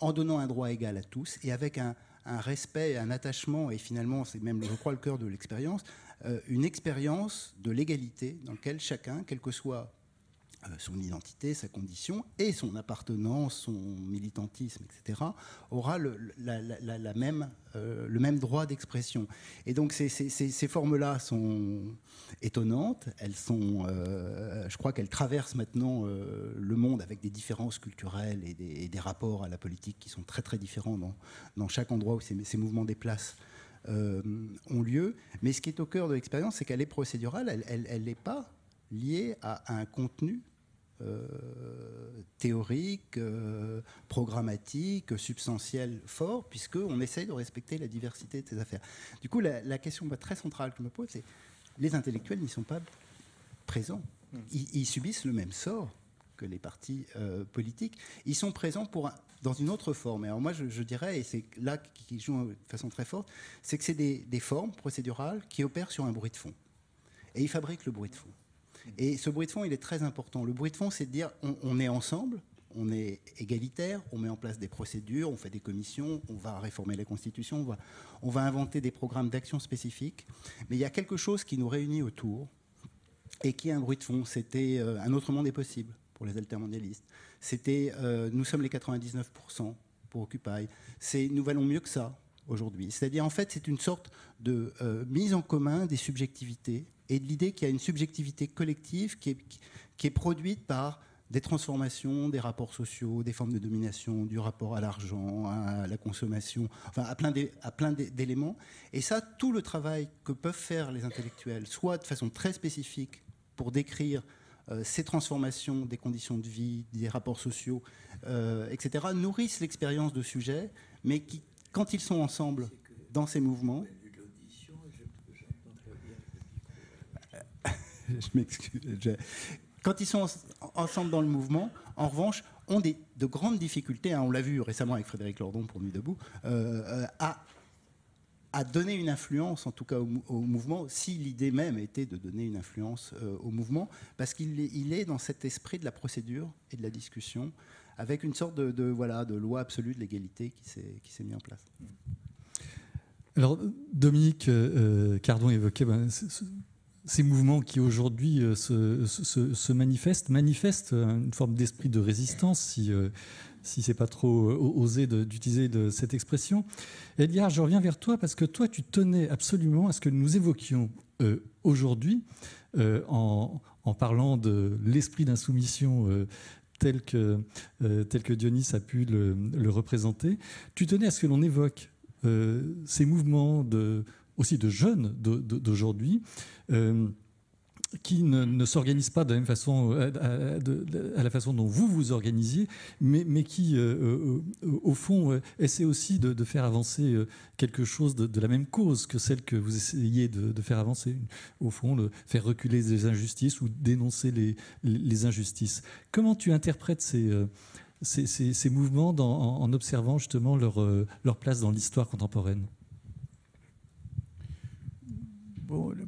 Speaker 5: en donnant un droit égal à tous et avec un, respect, un attachement, et finalement, c'est même, je crois, le cœur de l'expérience, euh, une expérience de l'égalité dans laquelle chacun, quel que soit son identité, sa condition et son appartenance, son militantisme, etc., aura le, la, même, euh, le même droit d'expression. Et donc ces, formes-là sont étonnantes, elles sont, euh, je crois qu'elles traversent maintenant le monde avec des différences culturelles et des, rapports à la politique qui sont très très différents dans, chaque endroit où ces, ces mouvements déplacent. ont lieu, mais ce qui est au cœur de l'expérience, c'est qu'elle est procédurale, elle n'est pas liée à un contenu euh, théorique, euh, programmatique, substantiel fort, puisqu'on essaye de respecter la diversité de ces affaires. Du coup, la, question très centrale que je me pose, c'est les intellectuels n'y sont pas présents. Hmm. Ils, subissent le même sort que les partis euh, politiques. Ils sont présents pour dans une autre forme. alors moi, je, dirais, et c'est là qui joue de façon très forte, c'est que c'est des, des formes procédurales qui opèrent sur un bruit de fond. Et ils fabriquent le bruit de fond. Et ce bruit de fond, il est très important. Le bruit de fond, c'est de dire on, est ensemble, on est égalitaire, on met en place des procédures, on fait des commissions, on va réformer la Constitution, on va, on va inventer des programmes d'action spécifiques. Mais il y a quelque chose qui nous réunit autour et qui est un bruit de fond. C'était euh, un autre monde est possible pour les altermondialistes. C'était euh, nous sommes les 99% pour Occupy. C'est nous valons mieux que ça aujourd'hui. C'est-à-dire en fait c'est une sorte de euh, mise en commun des subjectivités et de l'idée qu'il y a une subjectivité collective qui est, produite par des transformations, des rapports sociaux, des formes de domination, du rapport à l'argent, à la consommation, enfin à plein d'éléments. Et ça, tout le travail que peuvent faire les intellectuels, soit de façon très spécifique pour décrire ces transformations des conditions de vie, des rapports sociaux, etc., nourrissent l'expérience de sujets, mais qui, quand ils sont ensemble dans ces mouvements, [LAUGHS] je m'excuse. Quand ils sont ensemble dans le mouvement, en revanche, ont des, de grandes difficultés, hein, on l'a vu récemment avec Frédéric Lordon pour Nuit debout, euh, euh, à, à, donner une influence, en tout cas au, mouvement, si l'idée même était de donner une influence euh, au mouvement, parce qu'il est, dans cet esprit de la procédure et de la discussion, avec une sorte de, voilà, de loi absolue de l'égalité qui s'est mis en place.
Speaker 1: Alors, Dominique Cardon évoquait ben, ces mouvements qui aujourd'hui euh, se, manifestent, manifestent une forme d'esprit de résistance, si, euh, si c'est pas trop euh, osé d'utiliser cette expression. Eliard, je reviens vers toi parce que toi, tu tenais absolument à ce que nous évoquions aujourd'hui, en, parlant de l'esprit d'insoumission tel, que, tel que Dionys a pu le représenter, tu tenais à ce que l'on évoque ces mouvements de aussi de jeunes d'aujourd'hui. Euh, qui ne, s'organisent pas de la même façon, euh, à, la façon dont vous vous organisiez, mais, qui, euh, au fond, essaient aussi de, faire avancer quelque chose de, la même cause que celle que vous essayez de, faire avancer. Au fond, faire reculer les injustices ou dénoncer les, injustices. Comment tu interprètes ces, mouvements en, observant justement leur place dans l'histoire contemporaine?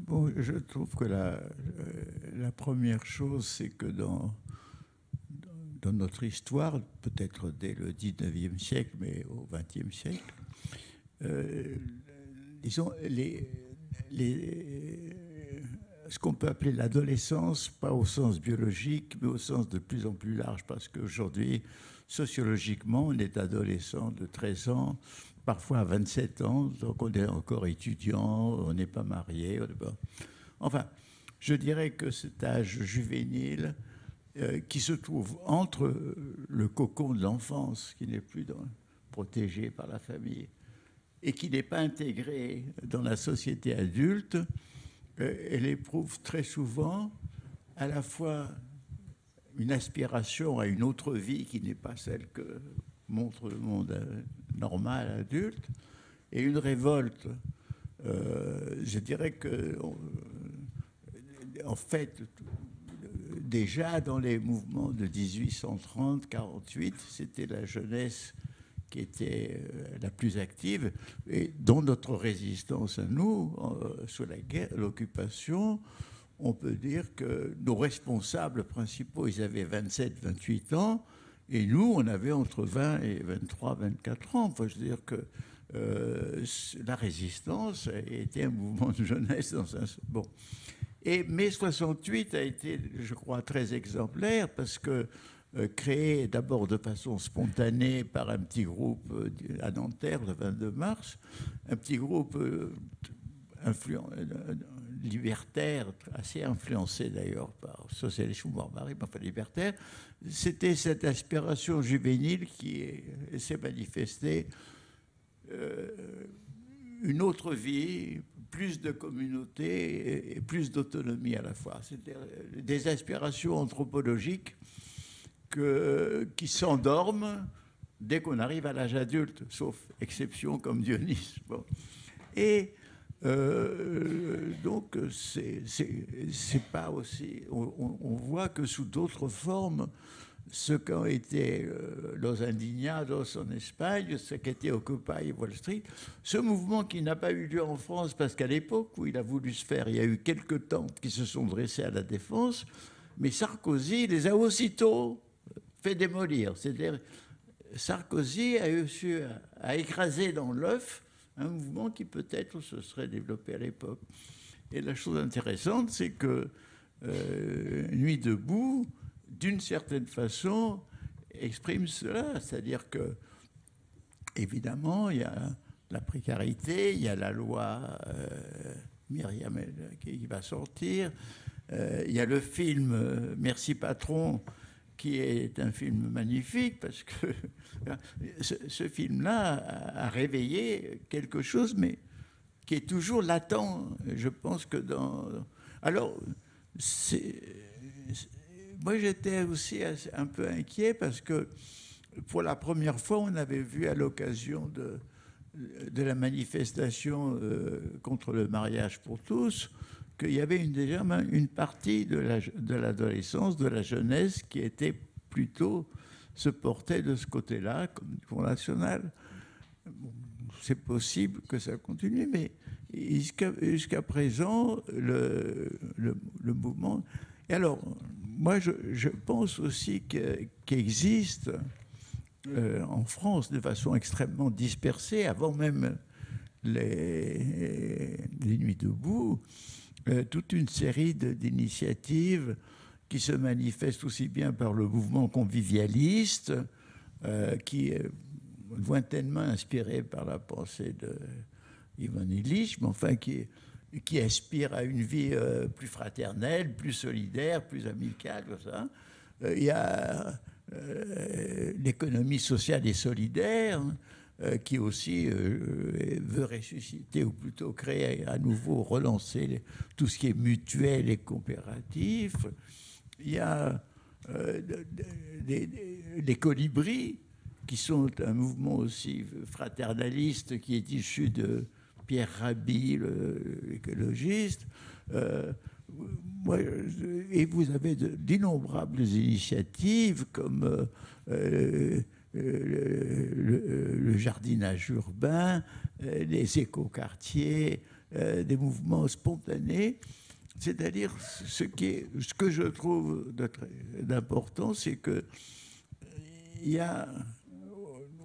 Speaker 2: Bon, je trouve que la, euh, la première chose, c'est que dans, notre histoire, peut-être dès le 19e siècle, mais au 20e siècle, euh, disons, les, ce qu'on peut appeler l'adolescence, pas au sens biologique, mais au sens de plus en plus large, parce qu'aujourd'hui, sociologiquement, on est adolescent de 13 ans, parfois à 27 ans, donc on est encore étudiant, on n'est pas marié. Enfin, je dirais que cet âge juvénile euh, qui se trouve entre le cocon de l'enfance, qui n'est plus protégé par la famille, et qui n'est pas intégré dans la société adulte, euh, elle éprouve très souvent à la fois une aspiration à une autre vie qui n'est pas celle que montre le monde euh, normal, adulte, et une révolte. Euh, je dirais que, en fait, déjà dans les mouvements de 1830-48, c'était la jeunesse qui était euh, la plus active, et dans notre résistance à nous, sous la guerre, l'occupation, on peut dire que nos responsables principaux, ils avaient 27-28 ans, et nous, on avait entre 20 et 23, 24 ans. Je veux dire que euh, la résistance était un mouvement de jeunesse dans un. Bon. Et mai 68 a été, je crois, très exemplaire parce que euh, créé d'abord de façon spontanée par un petit groupe euh, à Nanterre le 22 mars, un petit groupe influent, libertaire, assez influencé d'ailleurs par socialisme barbarie, mais enfin libertaire, c'était cette aspiration juvénile qui s'est manifestée euh, une autre vie, plus de communauté et plus d'autonomie à la fois. C'était des aspirations anthropologiques que, qui s'endorment dès qu'on arrive à l'âge adulte, sauf exception comme Dionys. Et euh, donc, c'est pas aussi. On, voit que sous d'autres formes, ce qu'ont été euh, Los Indignados en Espagne, ce qu'était Occupy Wall Street, ce mouvement qui n'a pas eu lieu en France parce qu'à l'époque où il a voulu se faire, il y a eu quelques tentes qui se sont dressées à la défense, mais Sarkozy les a aussitôt fait démolir. C'est-à-dire, Sarkozy a eu à écraser dans l'œuf un mouvement qui peut-être se serait développé à l'époque. Et la chose intéressante, c'est que euh, Nuit debout, d'une certaine façon, exprime cela, c'est-à-dire que, évidemment, il y a la précarité, il y a la loi euh, Myriam qui va sortir, euh, il y a le film Merci patron qui est un film magnifique parce que [LAUGHS] ce, film-là a réveillé quelque chose, mais qui est toujours latent. Je pense que dans. Alors, moi, j'étais aussi un peu inquiet parce que pour la première fois, on avait vu à l'occasion de, la manifestation euh, contre le mariage pour tous qu'il y avait déjà une partie de l'adolescence, de, la jeunesse qui était plutôt se portait de ce côté-là, comme du Front National. C'est possible que ça continue, mais jusqu'à présent, le, mouvement. Et alors, moi, je, pense aussi qu'existe euh, en France de façon extrêmement dispersée, avant même les Nuits debout, euh, toute une série d'initiatives qui se manifestent aussi bien par le mouvement convivialiste, euh, qui est lointainement inspiré par la pensée de Ivan Illich, mais enfin qui, qui aspire à une vie plus fraternelle, plus solidaire, plus amicale. Ça. Il y a euh, l'économie sociale et solidaire, euh, qui aussi euh, veut ressusciter, ou plutôt créer à nouveau, relancer tout ce qui est mutuel et coopératif. Il y a les colibris, qui sont un mouvement aussi fraternaliste qui est issu de Pierre Rabhi, l'écologiste et vous avez d'innombrables initiatives comme euh, euh, le, jardinage urbain, euh, les écoquartiers, des mouvements spontanés. C'est-à-dire, ce, ce que je trouve d'important, c'est que il y a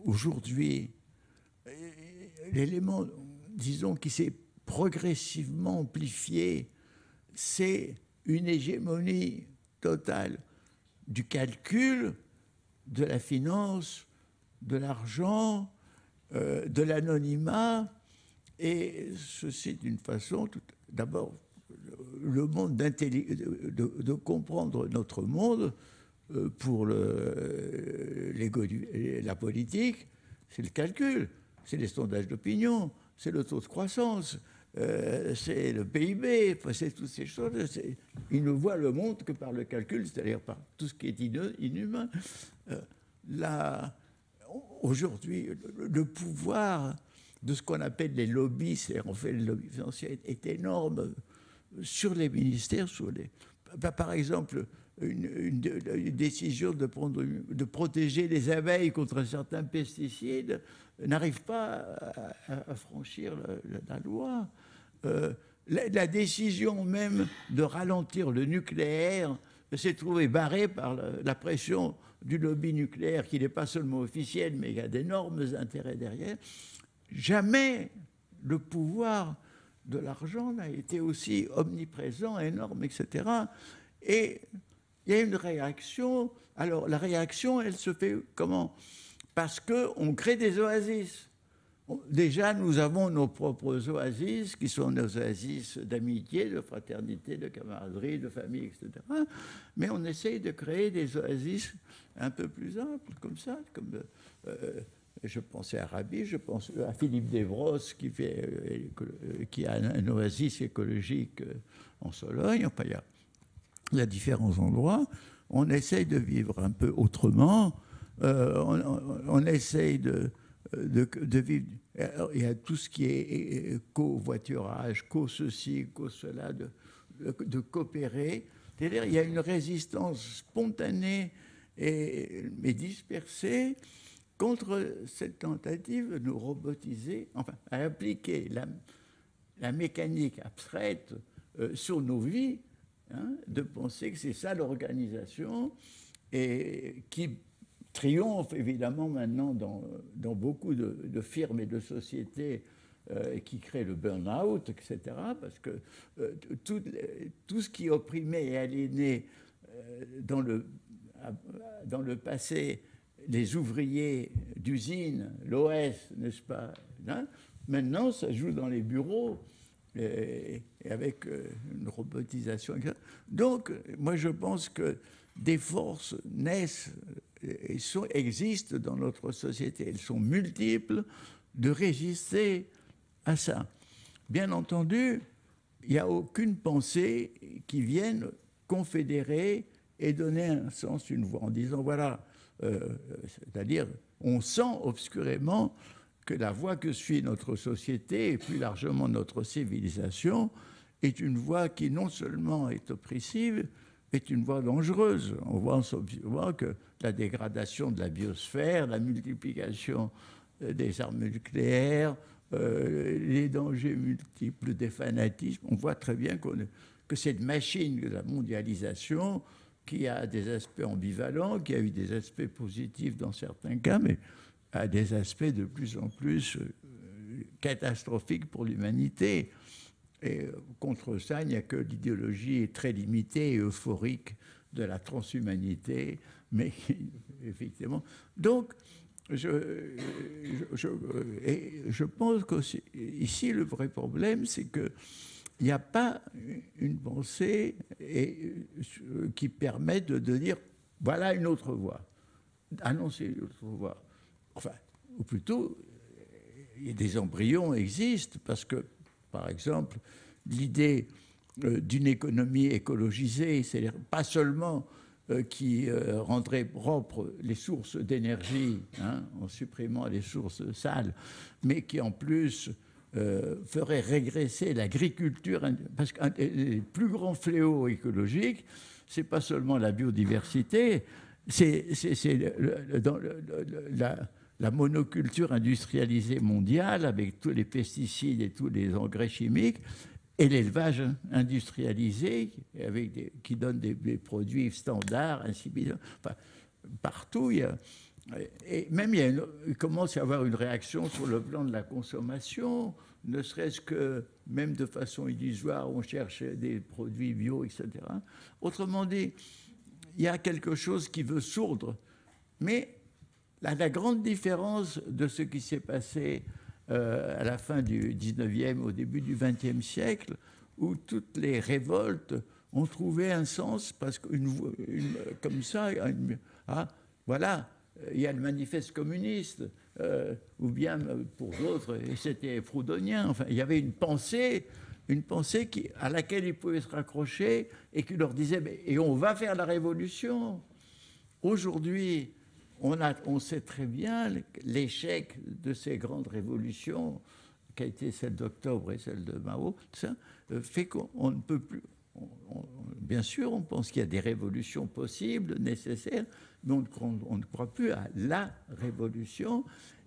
Speaker 2: aujourd'hui l'élément, disons, qui s'est progressivement amplifié c'est une hégémonie totale du calcul, de la finance, de l'argent, euh, de l'anonymat, et ceci d'une façon, d'abord, le monde de, de, comprendre notre monde euh, pour la politique, c'est le calcul, c'est les sondages d'opinion, c'est le taux de croissance, euh, c'est le PIB, c'est toutes ces choses. Ils ne voient le monde que par le calcul, c'est-à-dire par tout ce qui est inhumain. Euh, Aujourd'hui, le, pouvoir de ce qu'on appelle les lobbies, c'est-à-dire en fait le lobby financier, est, énorme sur les ministères, sur les, bah, par exemple, une, décision de protéger les abeilles contre certains pesticides n'arrive pas à, franchir la loi. Euh, la, décision même de ralentir le nucléaire s'est trouvée barrée par la, pression du lobby nucléaire qui n'est pas seulement officiel, mais il y a d'énormes intérêts derrière. Jamais le pouvoir de l'argent n'a été aussi omniprésent, énorme, etc. Et il y a une réaction. Alors la réaction, elle se fait comment? Parce qu'on crée des oasis. Déjà, nous avons nos propres oasis, qui sont nos oasis d'amitié, de fraternité, de camaraderie, de famille, etc. Mais on essaye de créer des oasis un peu plus amples, comme ça. Comme, euh, je pensais à Rabi, je pense à Philippe fait, euh, qui a un, oasis écologique euh, en Sologne. Enfin, il y, a, différents endroits. On essaye de vivre un peu autrement. on essaye de de, vivre. il y a tout ce qui est covoiturage, co-ceci, co-cela, de, coopérer. C'est-à-dire il y a une résistance spontanée mais dispersée contre cette tentative de nous robotiser, enfin, à appliquer la, la mécanique abstraite euh, sur nos vies, hein, de penser que c'est ça l'organisation, et qui triomphe évidemment maintenant dans, dans beaucoup de, firmes et de sociétés euh, qui créent le burn-out, etc. Parce que euh, tout, tout, ce qui opprimait et aliénait euh, dans, le, dans le passé les ouvriers d'usine, l'OS, n'est-ce pas hein, Maintenant, ça joue dans les bureaux et, et avec une robotisation. Donc, moi, je pense que des forces naissent sont, existent dans notre société. Elles sont multiples de résister à ça. Bien entendu, il n'y a aucune pensée qui vienne confédérer et donner un sens, une voix, en disant voilà, euh, c'est-à-dire, on sent obscurément que la voie que suit notre société et plus largement notre civilisation est une voie qui non seulement est oppressive, est une voie dangereuse. On voit que la dégradation de la biosphère, la multiplication euh, des armes nucléaires, euh, les dangers multiples des fanatismes, on voit très bien que cette machine de la mondialisation, qui a des aspects ambivalents, qui a eu des aspects positifs dans certains cas, mais a des aspects de plus en plus euh, catastrophiques pour l'humanité. Et contre ça, il n'y a que l'idéologie très limitée et euphorique de la transhumanité, mais [LAUGHS] effectivement. Donc, je, je, et je pense qu'ici, le vrai problème, c'est qu'il n'y a pas une pensée et, qui permette de, dire voilà une autre voie, annoncer une autre voie. Enfin, ou plutôt, des embryons existent parce que, par exemple, l'idée euh, d'une économie écologisée, c'est-à-dire pas seulement euh, qui euh, rendrait propre les sources d'énergie hein, en supprimant les sources sales, mais qui en plus ferait régresser l'agriculture, parce qu'un des plus grands fléaux écologiques, c'est pas seulement la biodiversité, c'est la monoculture industrialisée mondiale avec tous les pesticides et tous les engrais chimiques et l'élevage industrialisé qui donne des, produits standards, ainsi enfin, partout. Il y a, et même il, commence à y avoir une réaction sur le plan de la consommation, ne serait-ce que même de façon illusoire, on cherche des produits bio, etc. Autrement dit, il y a quelque chose qui veut sourdre, mais la, grande différence de ce qui s'est passé euh, à la fin du 19e, au début du 20e siècle, où toutes les révoltes ont trouvé un sens, parce qu'une comme ça, ah, voilà, il y a le manifeste communiste, euh, ou bien pour d'autres, c'était proudhonien, enfin, il y avait une pensée, une pensée à laquelle ils pouvaient se raccrocher et qui leur disait, et on va faire la révolution. Aujourd'hui, on, sait très bien l'échec de ces grandes révolutions, qui a été celle d'octobre et celle de Mao, euh, fait qu'on ne peut plus. bien sûr, on pense qu'il y a des révolutions possibles, nécessaires, mais on, ne croit plus à la révolution.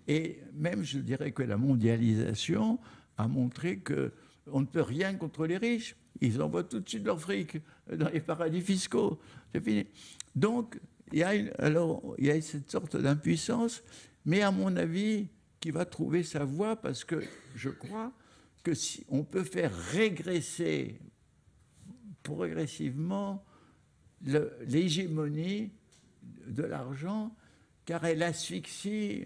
Speaker 2: Et même, je dirais que la mondialisation a montré que on ne peut rien contre les riches. Ils envoient tout de suite leur fric dans les paradis fiscaux. C'est fini. Donc, il y a, alors, il y a cette sorte d'impuissance, mais à mon avis, qui va trouver sa voie parce que je crois que si on peut faire régresser progressivement l'hégémonie de l'argent, car elle asphyxie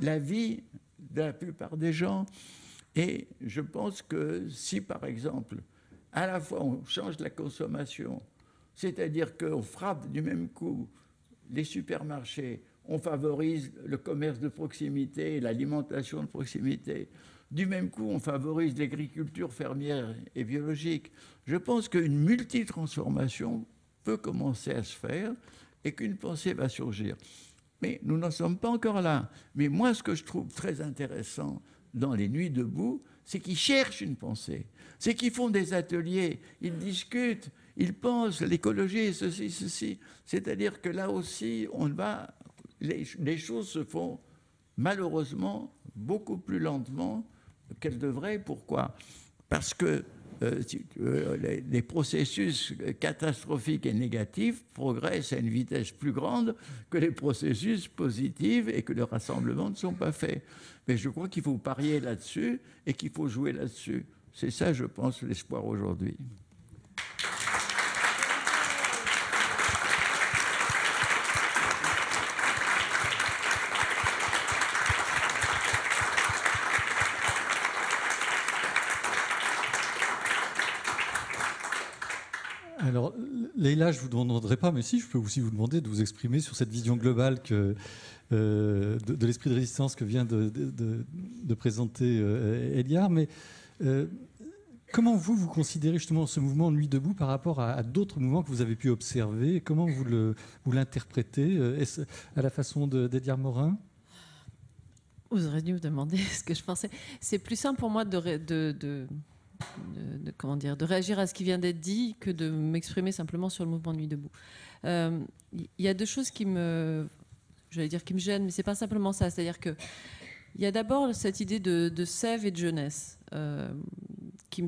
Speaker 2: la vie de la plupart des gens. Et je pense que si, par exemple, à la fois on change la consommation, c'est-à-dire qu'on frappe du même coup les supermarchés, on favorise le commerce de proximité, l'alimentation de proximité. Du même coup, on favorise l'agriculture fermière et biologique. Je pense qu'une multitransformation peut commencer à se faire et qu'une pensée va surgir. Mais nous n'en sommes pas encore là. Mais moi, ce que je trouve très intéressant dans les nuits debout, c'est qu'ils cherchent une pensée. C'est qu'ils font des ateliers, ils discutent, ils pensent l'écologie, ceci, ceci. C'est-à-dire que là aussi, on va, les, choses se font malheureusement beaucoup plus lentement qu'elles devraient. Pourquoi? Parce que euh, les, processus catastrophiques et négatifs progressent à une vitesse plus grande que les processus positifs et que les rassemblements ne sont pas faits. Mais je crois qu'il faut parier là-dessus et qu'il faut jouer là-dessus. C'est ça, je pense, l'espoir aujourd'hui.
Speaker 1: Alors, Leïla, je ne vous demanderai pas, mais si, je peux aussi vous demander de vous exprimer sur cette vision globale euh, de, l'esprit de résistance que vient de, présenter euh. Mais euh, comment vous, vous considérez justement ce mouvement Nuit debout par rapport à, d'autres mouvements que vous avez pu observer? Comment vous, l'interprétez Est-ce à la façon d'Edgar Morin?
Speaker 4: Vous auriez dû me demander [LAUGHS] ce que je pensais. C'est plus simple pour moi de comment dire, de réagir à ce qui vient d'être dit que de m'exprimer simplement sur le mouvement Nuit debout. Il euh, y a deux choses qui me, j'allais dire qui me gênent, mais c'est pas simplement ça. C'est-à-dire que il y a d'abord cette idée de, sève et de jeunesse euh, qui,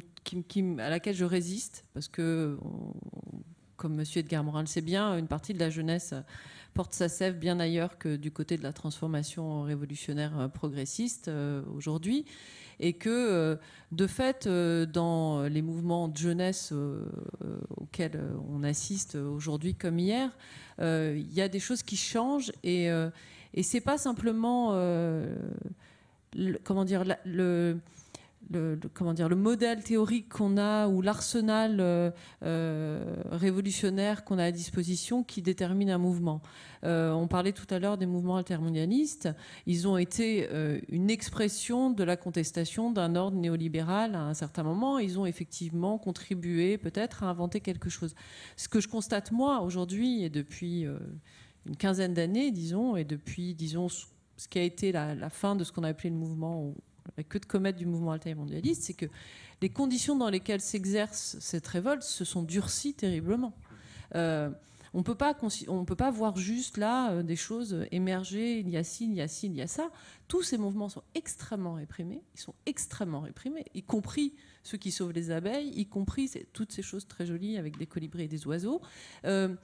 Speaker 4: à laquelle je résiste parce que, comme M. Edgar Morin le sait bien, une partie de la jeunesse porte sa sève bien ailleurs que du côté de la transformation révolutionnaire euh, progressiste aujourd'hui et que, euh, de fait, euh, dans les mouvements de jeunesse euh, auxquels on assiste aujourd'hui comme hier, il y a des choses qui changent et, et c'est pas simplement, comment dire, le le, comment dire, le modèle théorique qu'on a ou l'arsenal euh, euh, révolutionnaire qu'on a à disposition qui détermine un mouvement. Euh, on parlait tout à l'heure des mouvements altermondialistes. Ils ont été une expression de la contestation d'un ordre néolibéral à un certain moment. Ils ont effectivement contribué peut-être à inventer quelque chose. Ce que je constate moi aujourd'hui et depuis une quinzaine d'années, disons, et depuis, disons, ce qui a été la, la fin de ce qu'on a appelé le mouvement que de commettre du mouvement mondialiste, c'est que les conditions dans lesquelles s'exerce cette révolte se sont durcies terriblement. Euh, on ne peut pas voir juste là euh, des choses émerger, il y a ci, il y a ci, il y a ça. Tous ces mouvements sont extrêmement réprimés, ils sont extrêmement réprimés, y compris ceux qui sauvent les abeilles, y compris toutes ces choses très jolies avec des colibris et des oiseaux. Euh,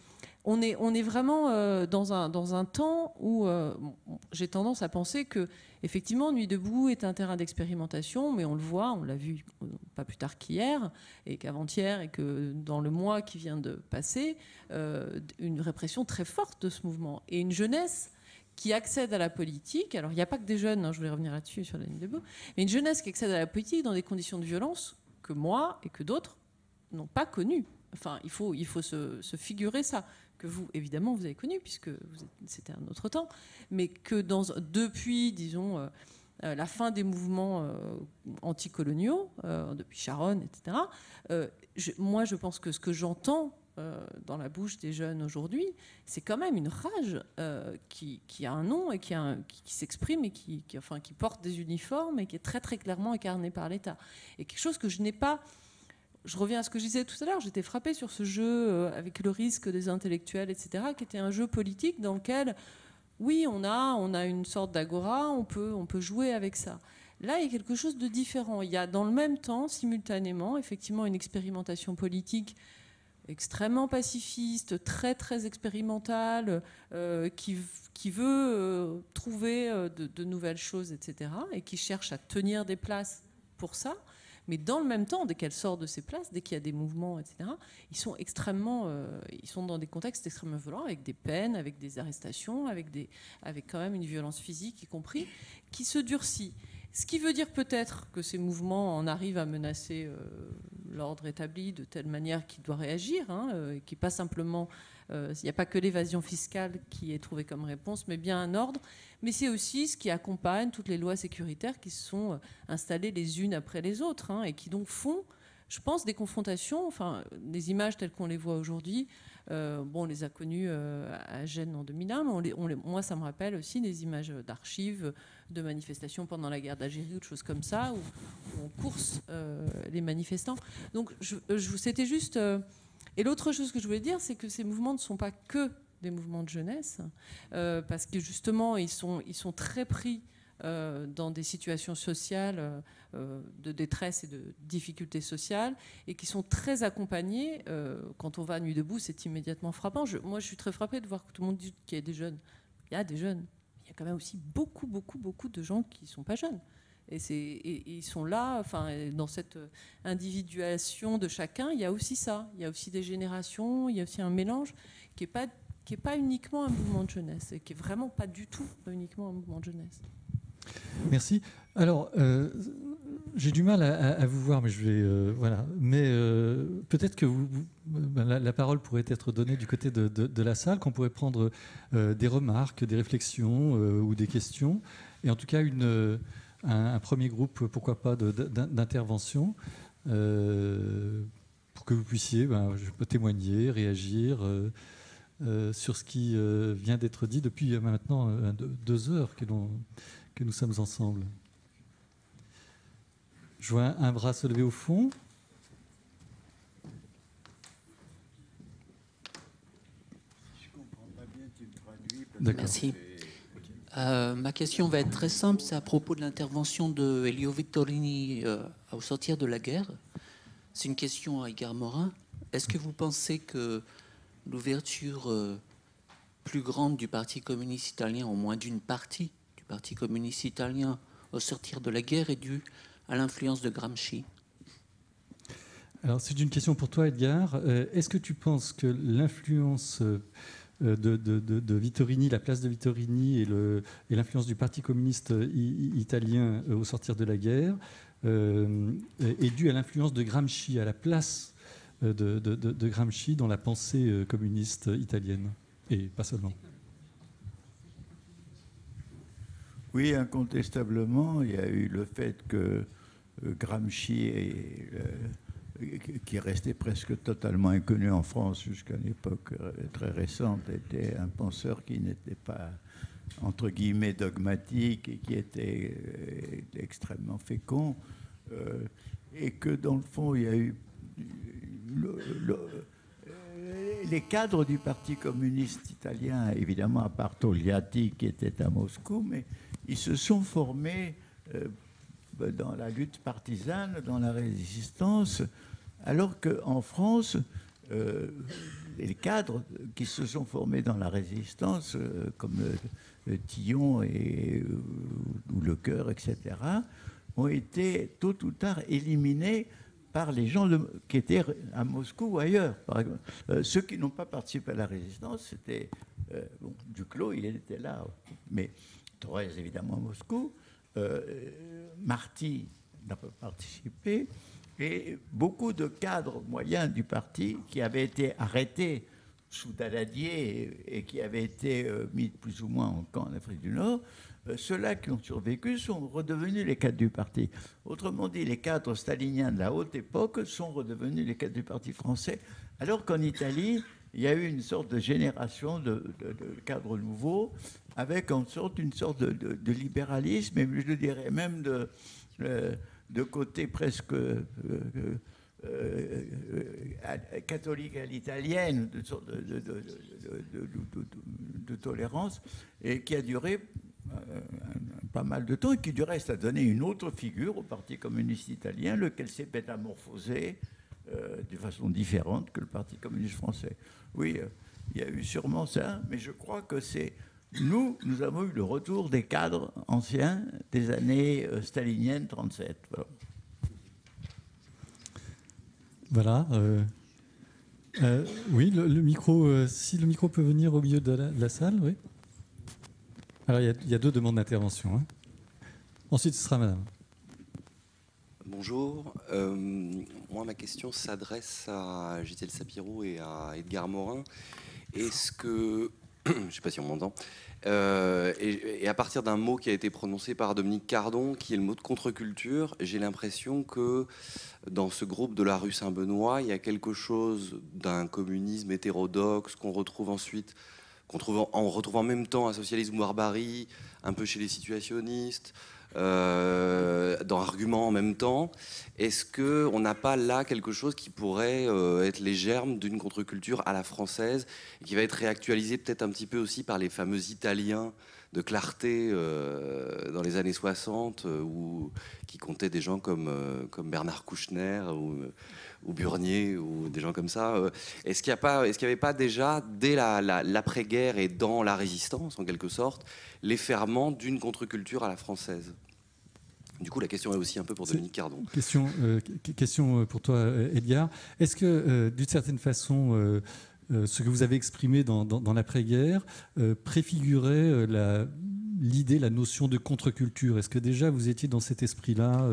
Speaker 4: on, est, vraiment euh, dans, un, temps où euh, j'ai tendance à penser que effectivement Nuit debout est un terrain d'expérimentation, mais on le voit, on l'a vu pas plus tard qu'hier et qu'avant-hier et que dans le mois qui vient de passer, une répression très forte de ce mouvement et une jeunesse qui accède à la politique. Alors, il n'y a pas que des jeunes, hein, je voulais revenir là-dessus sur la ligne de mais une jeunesse qui accède à la politique dans des conditions de violence que moi et que d'autres n'ont pas connues. Enfin, il faut se, figurer ça, que vous, évidemment, vous avez connu, puisque c'était un autre temps, mais que depuis, disons, euh, euh, la fin des mouvements euh, anticoloniaux, depuis Sharon, etc., moi, je pense que ce que j'entends dans la bouche des jeunes aujourd'hui, c'est quand même une rage qui, a un nom et qui, s'exprime et qui, porte des uniformes et qui est très très clairement incarné par l'État. Et quelque chose que je n'ai pas je reviens à ce que je disais tout à l'heure, j'étais frappée sur ce jeu euh, avec le risque des intellectuels, etc., qui était un jeu politique dans lequel, oui, on a, on a une sorte d'agora, on peut, on peut jouer avec ça. Là, il y a quelque chose de différent. Il y a dans le même temps, simultanément, effectivement, une expérimentation politique extrêmement pacifiste, très très expérimental, euh, qui, qui, veut euh, trouver de, nouvelles choses, etc., et qui cherche à tenir des places pour ça. Mais dans le même temps, dès qu'elle sort de ces places, dès qu'il y a des mouvements, etc., ils sont extrêmement, ils sont dans des contextes extrêmement violents, avec des peines, avec des arrestations, avec, quand même une violence physique y compris, qui se durcit. Ce qui veut dire peut-être que ces mouvements en arrivent à menacer l'ordre établi de telle manière qu'il doit réagir, hein, euh, qui pas simplement, euh, il n'y a pas que l'évasion fiscale qui est trouvée comme réponse, mais bien un ordre. Mais c'est aussi ce qui accompagne toutes les lois sécuritaires qui se sont euh, installées les unes après les autres hein, et qui donc font, je pense, des confrontations, enfin, des images telles qu'on les voit aujourd'hui. bon, on les a connues à Gênes en 2001, mais moi, ça me rappelle aussi des images d'archives de manifestations pendant la guerre d'Algérie ou de choses comme ça, où, on course euh, les manifestants. Donc je c'était juste... Euh, et l'autre chose que je voulais dire, c'est que ces mouvements ne sont pas que des mouvements de jeunesse, euh, parce que justement, ils sont, très pris dans des situations sociales de détresse et de difficultés sociales, et qui sont très accompagnés. quand on va à Nuit debout, c'est immédiatement frappant. moi, je suis très frappée de voir que tout le monde dit qu'il y a des jeunes. Il y a des jeunes il y a quand même aussi beaucoup, beaucoup, beaucoup de gens qui ne sont pas jeunes. Et, ils sont là, enfin, dans cette individuation de chacun, il y a aussi ça. Il y a aussi des générations, il y a aussi un mélange qui n'est pas, qui est pas uniquement un mouvement de jeunesse, et qui est vraiment pas du tout uniquement un mouvement de jeunesse.
Speaker 1: Merci. Alors, euh, j'ai du mal à, vous voir, mais je vais. Euh, voilà. Mais euh, peut-être que ben, la, parole pourrait être donnée du côté de, la salle, qu'on pourrait prendre des remarques, des réflexions ou des questions. Et en tout cas, une, un, premier groupe, pourquoi pas, d'intervention. pour que vous puissiez ben, je peux témoigner, réagir sur ce qui vient d'être dit depuis maintenant deux heures que, que nous sommes ensemble. Je vois un bras se lever au fond.
Speaker 6: Merci. Euh, ma question va être très simple. C'est à propos de l'intervention de Elio Vittorini euh, au sortir de la guerre. C'est une question à Edgar Morin. Est-ce que vous pensez que l'ouverture euh, plus grande du Parti communiste italien, au moins d'une partie du Parti communiste italien au sortir de la guerre, est due à l'influence de Gramsci?
Speaker 1: Alors c'est une question pour toi, Edgar. Est-ce que tu penses que l'influence euh, de, Vittorini, la place de Vittorini et l'influence du Parti communiste italien euh, au sortir de la guerre euh, est due à l'influence de Gramsci, à la place de, Gramsci dans la pensée communiste italienne, et pas seulement.
Speaker 2: Oui, incontestablement, il y a eu le fait que Gramsci est qui est resté presque totalement inconnu en France jusqu'à une époque euh, très récente, était un penseur qui n'était pas, entre guillemets, dogmatique et qui était euh, extrêmement fécond, euh, et que dans le fond, il y a eu... les cadres du Parti communiste italien, évidemment à part Togliatti qui était à Moscou, mais ils se sont formés dans la lutte partisane, dans la résistance, alors qu'en France, euh, les cadres qui se sont formés dans la résistance, euh, comme euh, Tillon et, ou Le Cœur, etc., ont été tôt ou tard éliminés par les gens qui étaient à Moscou ou ailleurs. Par exemple, ceux qui n'ont pas participé à la résistance, c'était bon, Duclos, il était là, mais Thorez évidemment à Moscou, Marty n'a pas participé, et beaucoup de cadres moyens du parti qui avaient été arrêtés sous Daladier et, qui avaient été euh, mis plus ou moins en camp en Afrique du Nord, euh, ceux-là qui ont survécu sont redevenus les cadres du parti. Autrement dit, les cadres staliniens de la haute époque sont redevenus les cadres du parti français, alors qu'en Italie, il y a eu une sorte de génération de, cadres nouveaux, avec en sorte une sorte de, libéralisme, et je dirais même de... De côté presque euh, euh, euh, catholique à l'italienne, de, de, tolérance, et qui a duré pas mal de temps et qui du reste a donné une autre figure au Parti communiste italien, lequel s'est métamorphosé de façon différente que le Parti communiste français. Oui, il y a eu sûrement ça, mais je crois que c'est nous, nous avons eu le retour des cadres anciens des années euh, staliniennes 37.
Speaker 1: Voilà. Euh, euh, oui, le, micro, si le micro peut venir au milieu de la, salle, oui. Alors, il y, a deux demandes d'intervention. Hein. Ensuite, ce sera madame.
Speaker 7: Bonjour. moi, ma question s'adresse à Gisèle Sapiro et à Edgar Morin. Est-ce que [CLEARS THROAT] je ne sais pas si on m'entend, euh, et, à partir d'un mot qui a été prononcé par Dominique Cardon, qui est le mot de contre-culture, j'ai l'impression que dans ce groupe de la rue Saint-Benoît, il y a quelque chose d'un communisme hétérodoxe qu'on retrouve ensuite, qu'on en, retrouve en même temps un socialisme barbarie, un peu chez les situationnistes, euh, dans Argument en même temps. Est-ce qu'on n'a pas là quelque chose qui pourrait euh, être les germes d'une contre-culture à la française et qui va être réactualisé peut-être un petit peu aussi par les fameux Italiens de clarté euh, dans les années 60 ou qui comptaient des gens comme, comme Bernard Kouchner ou, ou, Burnier ou des gens comme ça. Est-ce qu'il n'y avait pas déjà, dès l'après-guerre et dans la résistance en quelque sorte, les ferments d'une contre-culture à la française? Du coup, la question est aussi un peu pour Dominique Cardon.
Speaker 1: Question, euh, question euh, pour toi, euh, Edgar. Est-ce que, d'une certaine façon, ce que vous avez exprimé dans, l'après-guerre préfigurait l'idée, la notion de contre-culture? Est-ce que déjà vous étiez dans cet esprit-là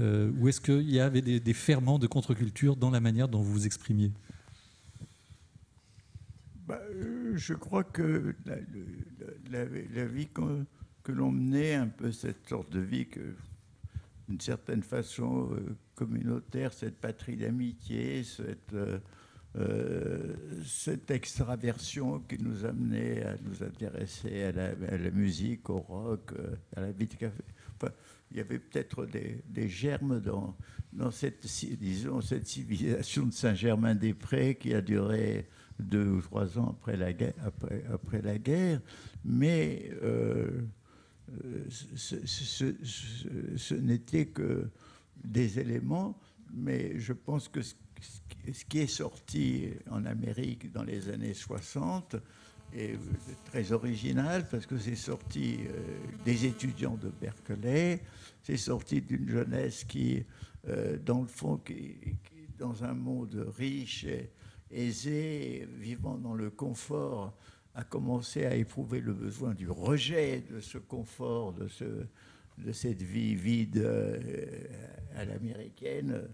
Speaker 1: Ou est-ce qu'il y avait des, ferments de contre-culture dans la manière dont vous vous exprimiez?
Speaker 2: Bah, Je crois que la, vie que, l'on menait, un peu cette sorte de vie que d'une certaine façon communautaire, cette patrie d'amitié, cette, cette extraversion qui nous amenait à nous intéresser à la, musique, au rock, à la vie de café. Il y avait peut-être des, germes dans, cette, disons, cette civilisation de Saint-Germain-des-Prés qui a duré deux ou trois ans après la guerre. Après, après la guerre. Mais euh, ce, ce, n'était que des éléments, mais je pense que ce, qui est sorti en Amérique dans les années 60 est très original parce que c'est sorti euh, des étudiants de Berkeley, c'est sorti d'une jeunesse qui, euh, dans le fond, qui, dans un monde riche et aisé, vivant dans le confort, a commencé à éprouver le besoin du rejet de ce confort, de, ce, de cette vie vide euh, à l'américaine,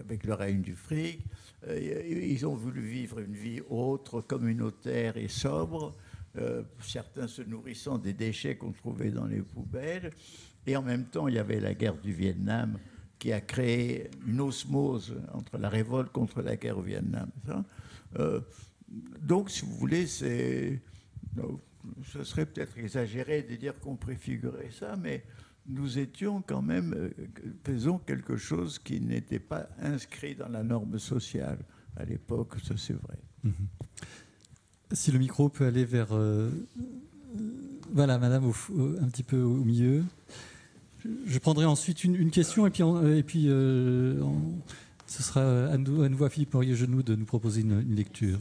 Speaker 2: avec le règne du fric. ils ont voulu vivre une vie autre, communautaire et sobre. Euh, certains se nourrissant des déchets qu'on trouvait dans les poubelles. Et en même temps, il y avait la guerre du Vietnam qui a créé une osmose entre la révolte contre la guerre au Vietnam. Euh, donc, si vous voulez, c'est, ce serait peut-être exagéré de dire qu'on préfigurait ça, mais nous étions quand même, euh, faisons quelque chose qui n'était pas inscrit dans la norme sociale à l'époque, ça c'est vrai. Mm-hmm.
Speaker 1: Si le micro peut aller vers. Euh, voilà, madame, un petit peu au milieu. Je prendrai ensuite une, question et puis, et puis euh, ce sera à, nouveau à Philippe Maurier-Genoux de nous proposer une, une lecture.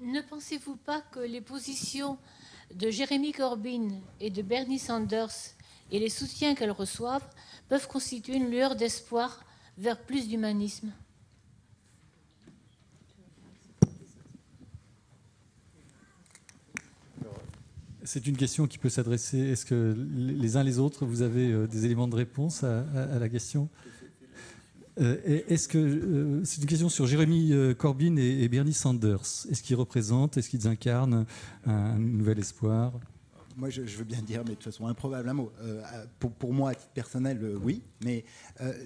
Speaker 8: Ne pensez-vous pas que les positions de Jérémy Corbyn et de Bernie Sanders et les soutiens qu'elles reçoivent peuvent constituer une lueur d'espoir vers plus d'humanisme.
Speaker 1: C'est une question qui peut s'adresser. Est-ce que les uns les autres, vous avez euh, des éléments de réponse à, la question? Euh, Est-ce que euh, c'est une question sur Jérémy Corbyn et, Bernie Sanders. Est-ce qu'ils représentent, est-ce qu'ils incarnent un, nouvel espoir?
Speaker 5: Moi, je, veux bien dire, mais de toute façon, improbable un mot. pour, moi, à titre personnel, oui. Mais,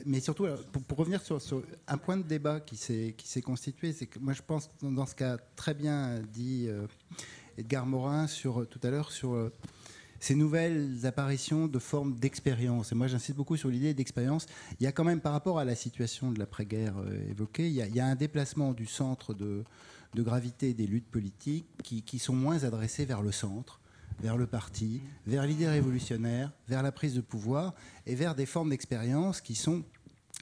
Speaker 5: mais surtout, pour, revenir sur, un point de débat qui s'est constitué, c'est que moi, je pense, dans ce qu'a très bien dit Edgar Morin sur, euh, tout à l'heure sur euh, ces nouvelles apparitions de formes d'expérience. Et moi, j'insiste beaucoup sur l'idée d'expérience. Il y a quand même, par rapport à la situation de l'après-guerre euh, évoquée, il y, a, un déplacement du centre de, gravité des luttes politiques qui, qui, sont moins adressées vers le centre, vers le parti, vers l'idée révolutionnaire, vers la prise de pouvoir et vers des formes d'expérience qui sont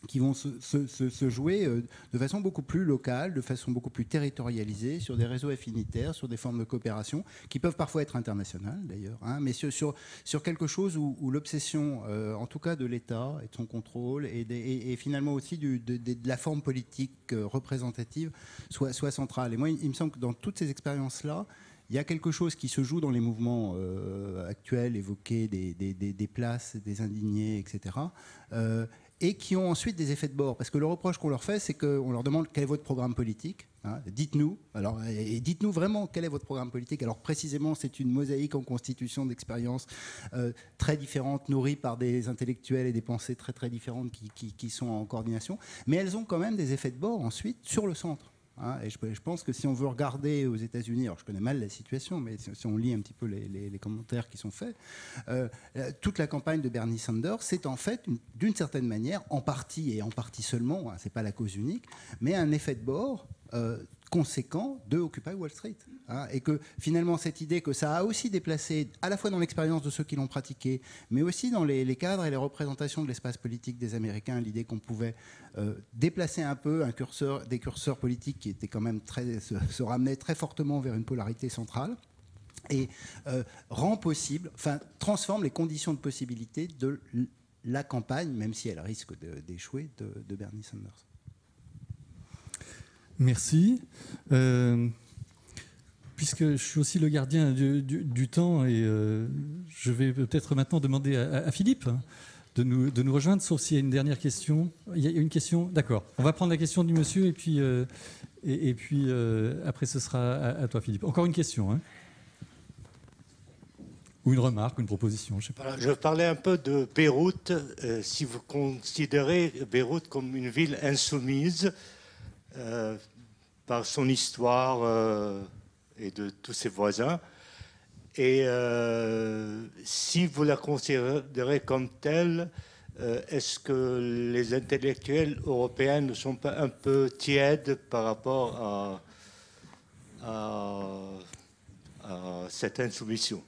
Speaker 5: qui vont se, jouer euh, de façon beaucoup plus locale, de façon beaucoup plus territorialisée, sur des réseaux affinitaires, sur des formes de coopération, qui peuvent parfois être internationales d'ailleurs, hein, mais sur, sur, quelque chose où, l'obsession, euh, en tout cas de l'État et de son contrôle, et, finalement aussi de, la forme politique euh, représentative, soit, soit centrale. Et moi, il me semble que dans toutes ces expériences-là, il y a quelque chose qui se joue dans les mouvements actuels évoqués des, places, des indignés, etc et qui ont ensuite des effets de bord. Parce que le reproche qu'on leur fait, c'est qu'on leur demande quel est votre programme politique. Hein, dites-nous. Alors, et dites-nous vraiment quel est votre programme politique. Alors précisément, c'est une mosaïque en constitution d'expériences euh, très différentes, nourries par des intellectuels et des pensées très très différentes qui, qui sont en coordination. Mais elles ont quand même des effets de bord ensuite sur le centre. Hein, et je, pense que si on veut regarder aux États-Unis, alors je connais mal la situation, mais si, on lit un petit peu les, commentaires qui sont faits, euh, toute la campagne de Bernie Sanders, c'est en fait, d'une certaine manière, en partie et en partie seulement, hein, c'est pas la cause unique, mais un effet de bord euh, conséquent de Occupy Wall Street. Hein, et que finalement, cette idée que ça a aussi déplacé, à la fois dans l'expérience de ceux qui l'ont pratiqué, mais aussi dans les, cadres et les représentations de l'espace politique des Américains, l'idée qu'on pouvait euh, déplacer un peu un curseur, des curseurs politiques qui étaient quand même très, se, ramenaient très fortement vers une polarité centrale et euh, rend possible, enfin transforme les conditions de possibilité de la campagne, même si elle risque d'échouer, de Bernie Sanders.
Speaker 1: Merci. Euh, puisque je suis aussi le gardien du, temps, et euh, je vais peut-être maintenant demander à, Philippe de, nous, de nous rejoindre, sauf s'il y a une dernière question. Il y a une question D'accord. On va prendre la question du monsieur, et puis, euh, et, puis après, ce sera à, toi, Philippe. Encore une question. Hein. ou une remarque, une proposition. Je, sais pas.
Speaker 9: je parlais un peu de Beyrouth. Si vous considérez Beyrouth comme une ville insoumise euh, par son histoire euh, et de tous ses voisins, et si vous la considérez comme telle, est-ce que les intellectuels européens ne sont pas un peu tièdes par rapport à cette insoumission?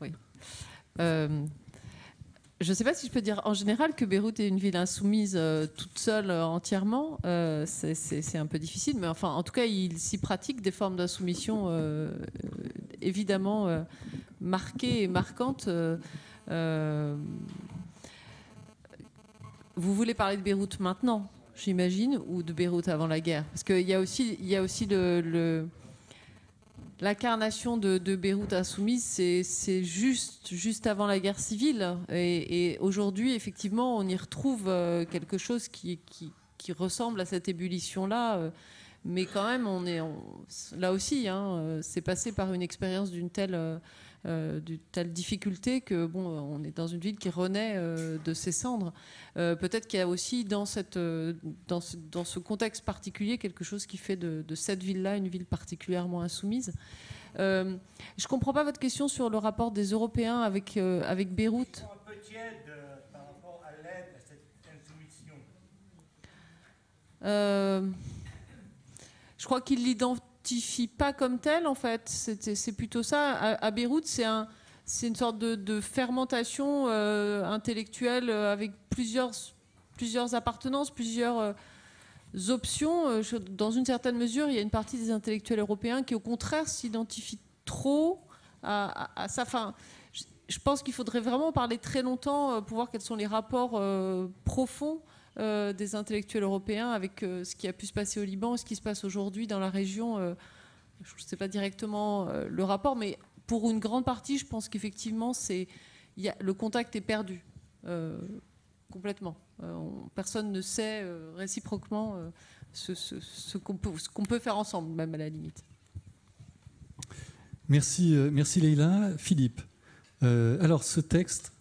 Speaker 4: Oui. Euh, je ne sais pas si je peux dire en général que Beyrouth est une ville insoumise euh, toute seule euh, entièrement. c'est un peu difficile, mais enfin, en tout cas, il s'y pratique des formes d'insoumission évidemment marquées et marquantes. vous voulez parler de Beyrouth maintenant, j'imagine, ou de Beyrouth avant la guerre? Parce qu'il y a aussi, y a aussi le L'incarnation de, Beyrouth insoumise, c'est juste, juste avant la guerre civile. Et, aujourd'hui, effectivement, on y retrouve euh, quelque chose qui, qui, ressemble à cette ébullition-là. Euh, mais quand même, on est là aussi, hein, euh, c'est passé par une expérience d'une telle euh, d'une telle difficulté que bon, on est dans une ville qui renaît euh, de ses cendres. Euh, peut-être qu'il y a aussi dans, cette, dans, ce, dans, ce, contexte particulier quelque chose qui fait de, cette ville-là une ville particulièrement insoumise. je ne comprends pas votre question sur le rapport des Européens avec, avec Beyrouth. Un peu tiède par rapport à l'aide à cette insoumission. je crois qu'il l'identifie pas comme tel, en fait. C'est plutôt ça. À, Beyrouth, c'est un, une sorte de, fermentation euh, intellectuelle euh, avec plusieurs, plusieurs appartenances, plusieurs euh, options. dans une certaine mesure, il y a une partie des intellectuels européens qui, au contraire, s'identifient trop à, sa fin. Je, pense qu'il faudrait vraiment parler très longtemps pour voir quels sont les rapports profonds euh, des intellectuels européens avec euh, ce qui a pu se passer au Liban, ce qui se passe aujourd'hui dans la région. Euh, je ne sais pas directement le rapport, mais pour une grande partie, je pense qu'effectivement, le contact est perdu complètement. personne ne sait réciproquement ce, qu'on peut, peut, faire ensemble, même à la limite.
Speaker 1: Merci, merci Leïla. Philippe, alors ce texte,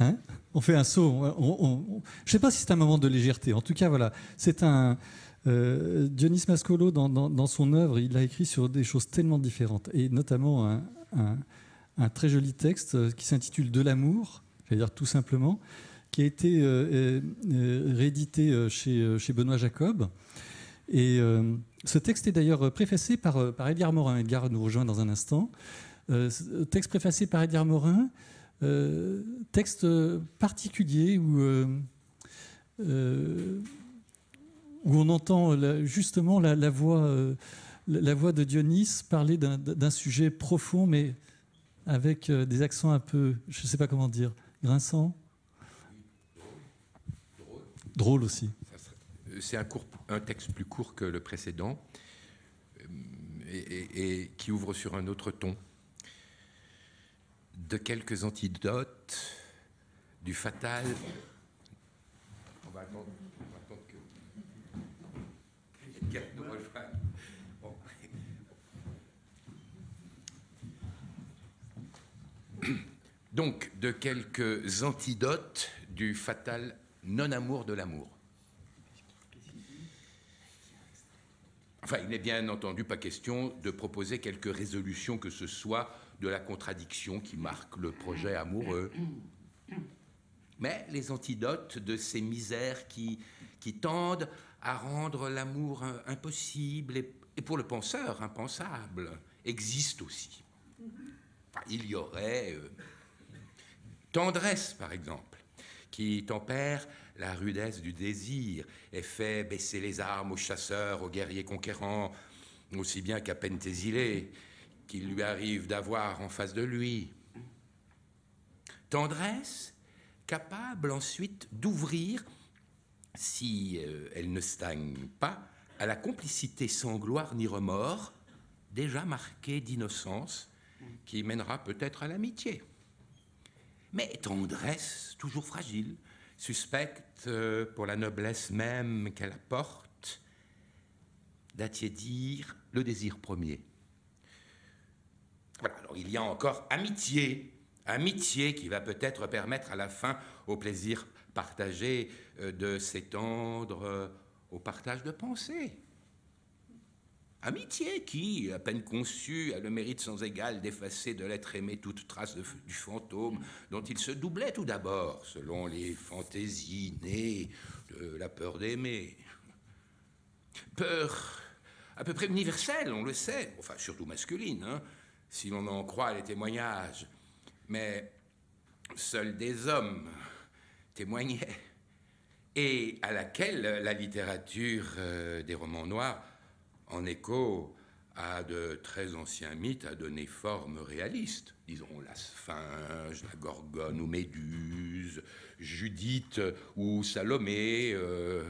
Speaker 1: hein on fait un saut. je ne sais pas si c'est un moment de légèreté. En tout cas, voilà, c'est un. Euh, Dionys Mascolo, dans, son œuvre, il a écrit sur des choses tellement différentes, et notamment un, très joli texte euh, qui s'intitule De l'amour, à dire tout simplement, qui a été euh, réédité chez, chez, Benoît Jacob. Et ce texte est d'ailleurs préfacé par, par Edgar Morin. Edgar nous rejoint dans un instant. texte préfacé par Edgar Morin euh, texte particulier où, euh, euh, où on entend justement la, voix, la voix de Dionys parler d'un sujet profond, mais avec des accents un peu, je ne sais pas comment dire, grinçants. Drôle aussi.
Speaker 10: C'est un, un, texte plus court que le précédent et qui ouvre sur un autre ton de quelques antidotes du fatal. On va attendre, que nous Donc, de quelques antidotes du fatal non-amour de l'amour. Enfin, il n'est bien entendu pas question de proposer quelques résolutions que ce soit de la contradiction qui marque le projet amoureux. Mais les antidotes de ces misères qui, qui tendent à rendre l'amour impossible et, pour le penseur impensable existent aussi. il y aurait euh, tendresse, par exemple, qui tempère la rudesse du désir et fait baisser les armes aux chasseurs, aux guerriers conquérants, aussi bien qu'à Pentésilée, qu'il lui arrive d'avoir en face de lui. Tendresse capable ensuite d'ouvrir, si euh, elle ne stagne pas, à la complicité sans gloire ni remords, déjà marquée d'innocence, qui mènera peut-être à l'amitié. Mais tendresse toujours fragile, suspecte euh, pour la noblesse même qu'elle apporte, d'attiédir le désir premier il y a encore amitié. Amitié qui va peut-être permettre à la fin au plaisir partagé euh, de s'étendre euh, au partage de pensées. Amitié qui, à peine conçue, a le mérite sans égal d'effacer de l'être aimé toute trace du fantôme dont il se doublait tout d'abord, selon les fantaisies nées de la peur d'aimer. Peur à peu près universelle, on le sait, enfin surtout masculine, hein, si l'on en croit les témoignages. Mais seuls des hommes témoignaient, et à laquelle la littérature euh, des romans noirs en écho à de très anciens mythes, a donné forme réaliste. Disons la Sphinge, la Gorgone ou Méduse, Judith ou Salomé. Euh.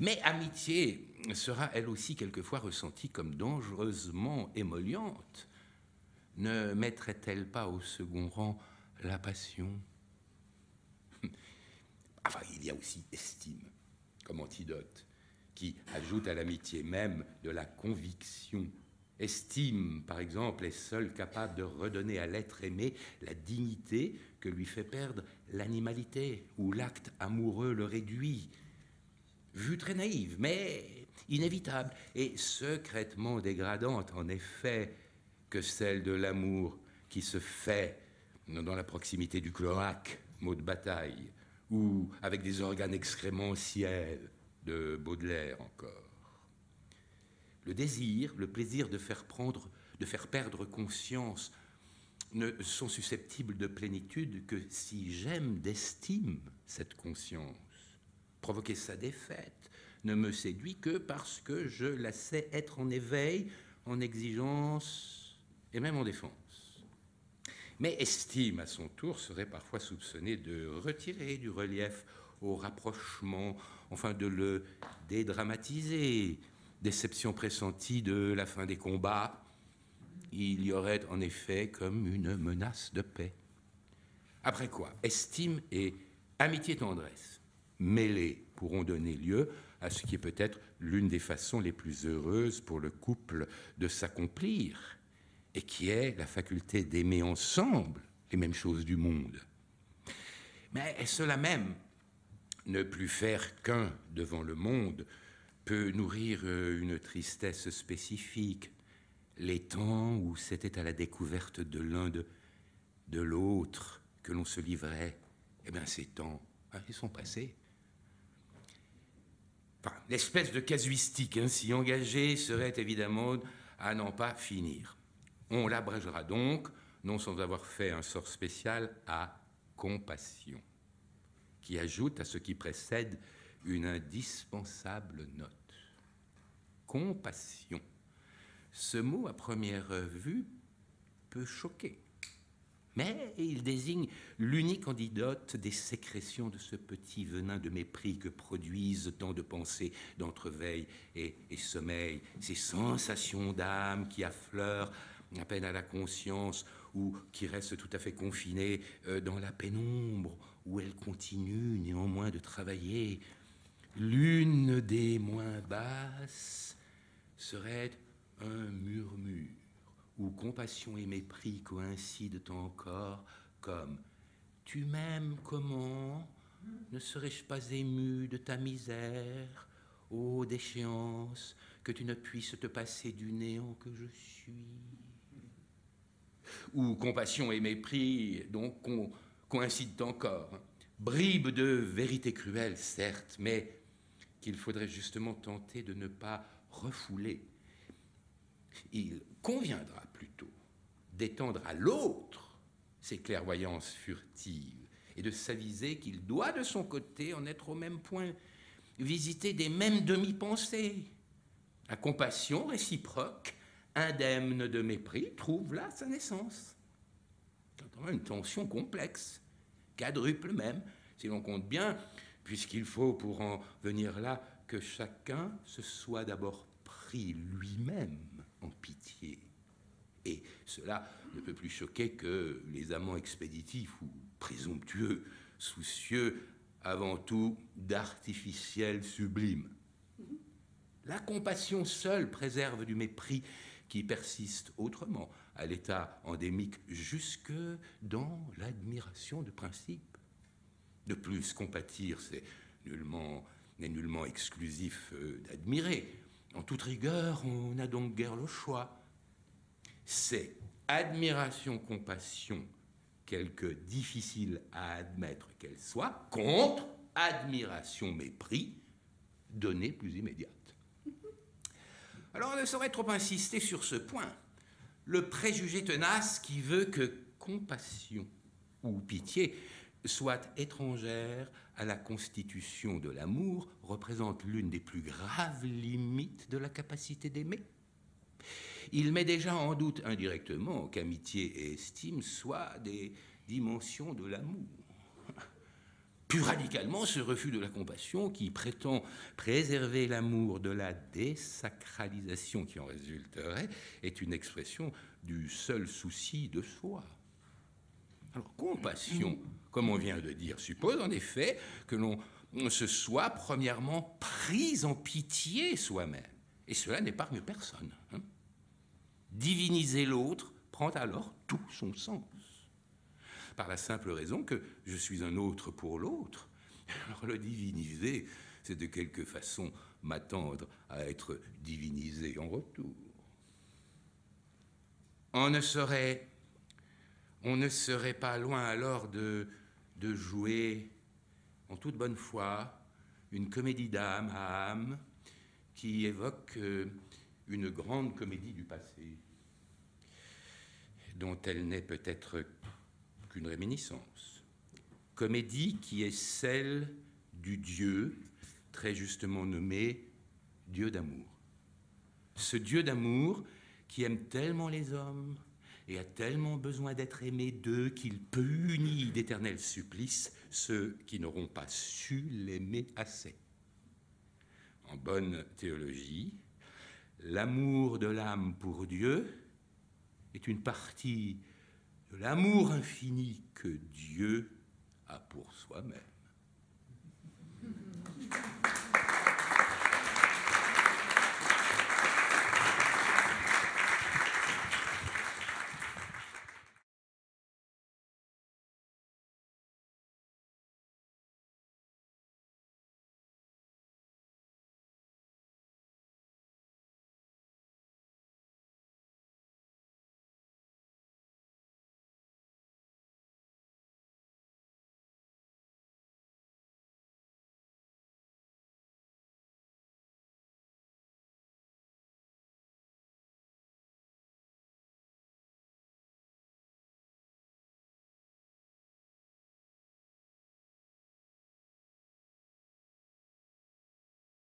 Speaker 10: Mais amitié sera elle aussi quelquefois ressentie comme dangereusement émolliente. Ne mettrait-elle pas au second rang la passion? [LAUGHS] Enfin, il y a aussi estime comme antidote qui ajoute à l'amitié même de la conviction. Estime, par exemple, est seul capable de redonner à l'être aimé la dignité que lui fait perdre l'animalité, ou l'acte amoureux le réduit. Vue très naïve, mais inévitable, et secrètement dégradante, en effet, que celle de l'amour qui se fait dans la proximité du cloaque, mot de bataille, ou avec des organes excrémentiels, de Baudelaire encore. Le désir, le plaisir de faire, prendre, de faire perdre conscience ne sont susceptibles de plénitude que si j'aime d'estime cette conscience. Provoquer sa défaite ne me séduit que parce que je la sais être en éveil, en exigence et même en défense. Mais estime, à son tour, serait parfois soupçonnée de retirer du relief au rapprochement, enfin de le dédramatiser. Déception pressentie de la fin des combats, il y aurait en effet comme une menace de paix. Après quoi, estime et amitié-tendresse, mêlées, pourront donner lieu à ce qui est peut-être l'une des façons les plus heureuses pour le couple de s'accomplir, et qui est la faculté d'aimer ensemble les mêmes choses du monde. Mais cela même? Ne plus faire qu'un devant le monde peut nourrir euh, une tristesse spécifique. Les temps où c'était à la découverte de l'un de, de l'autre que l'on se livrait, eh bien ces temps, hein, ils sont passés. L'espèce de casuistique ainsi engagée serait évidemment à n'en pas finir. On l'abrégera donc, non sans avoir fait un sort spécial, à compassion qui ajoute à ce qui précède une indispensable note. Compassion. Ce mot, à première vue, peut choquer, mais il désigne l'unique antidote des sécrétions de ce petit venin de mépris que produisent tant de pensées d'entreveil et, et sommeil, ces sensations d'âme qui affleurent à peine à la conscience ou qui restent tout à fait confinées euh, dans la pénombre où elle continue néanmoins de travailler. L'une des moins basses serait un murmure où compassion et mépris coïncident encore comme Tu m'aimes comment? Ne serais-je pas ému de ta misère Ô déchéance, que tu ne puisses te passer du néant que je suis? Ou compassion et mépris, donc coïncident encore. Bribe de vérité cruelle, certes, mais qu'il faudrait justement tenter de ne pas refouler. Il conviendra plutôt d'étendre à l'autre ses clairvoyances furtives et de s'aviser qu'il doit de son côté en être au même point, visiter des mêmes demi-pensées. La compassion réciproque, indemne de mépris, trouve là sa naissance une tension complexe, quadruple même, si l'on compte bien, puisqu'il faut pour en venir là que chacun se soit d'abord pris lui-même pitié. Et cela ne peut plus choquer que les amants expéditifs ou présomptueux, soucieux avant tout d'artificiel sublime. La compassion seule préserve du mépris qui persiste autrement, à l'état endémique jusque dans l'admiration de principe. De plus, compatir, c'est nullement, n'est nullement exclusif euh, d'admirer. En toute rigueur, on n'a donc guère le choix. C'est admiration, compassion, quelque difficile à admettre qu'elle soit, contre admiration, mépris, donnée plus immédiate. Alors on ne saurait trop insister sur ce point. Le préjugé tenace qui veut que compassion ou pitié soit étrangère à la constitution de l'amour représente l'une des plus graves limites de la capacité d'aimer. Il met déjà en doute indirectement qu'amitié et estime soient des dimensions de l'amour. [LAUGHS] Plus radicalement, ce refus de la compassion qui prétend préserver l'amour de la désacralisation qui en résulterait est une expression du seul souci de soi. Alors, compassion, comme on vient de dire, suppose en effet que l'on se soit premièrement pris en pitié soi-même. Et cela n'épargne personne. Hein. Diviniser l'autre prend alors tout son sens. Par la simple raison que je suis un autre pour l'autre. Alors le diviniser, c'est de quelque façon m'attendre à être divinisé en retour. On ne serait, on ne serait pas loin alors de, de jouer en toute bonne foi une comédie d'âme à âme qui évoque euh, une grande comédie du passé dont elle n'est peut-être qu'une réminiscence. Comédie qui est celle du Dieu, très justement nommé Dieu d'amour. Ce Dieu d'amour qui aime tellement les hommes et a tellement besoin d'être aimé d'eux qu'il punit d'éternels supplices ceux qui n'auront pas su l'aimer assez. En bonne théologie, l'amour de l'âme pour Dieu est une partie de l'amour infini que Dieu a pour soi-même.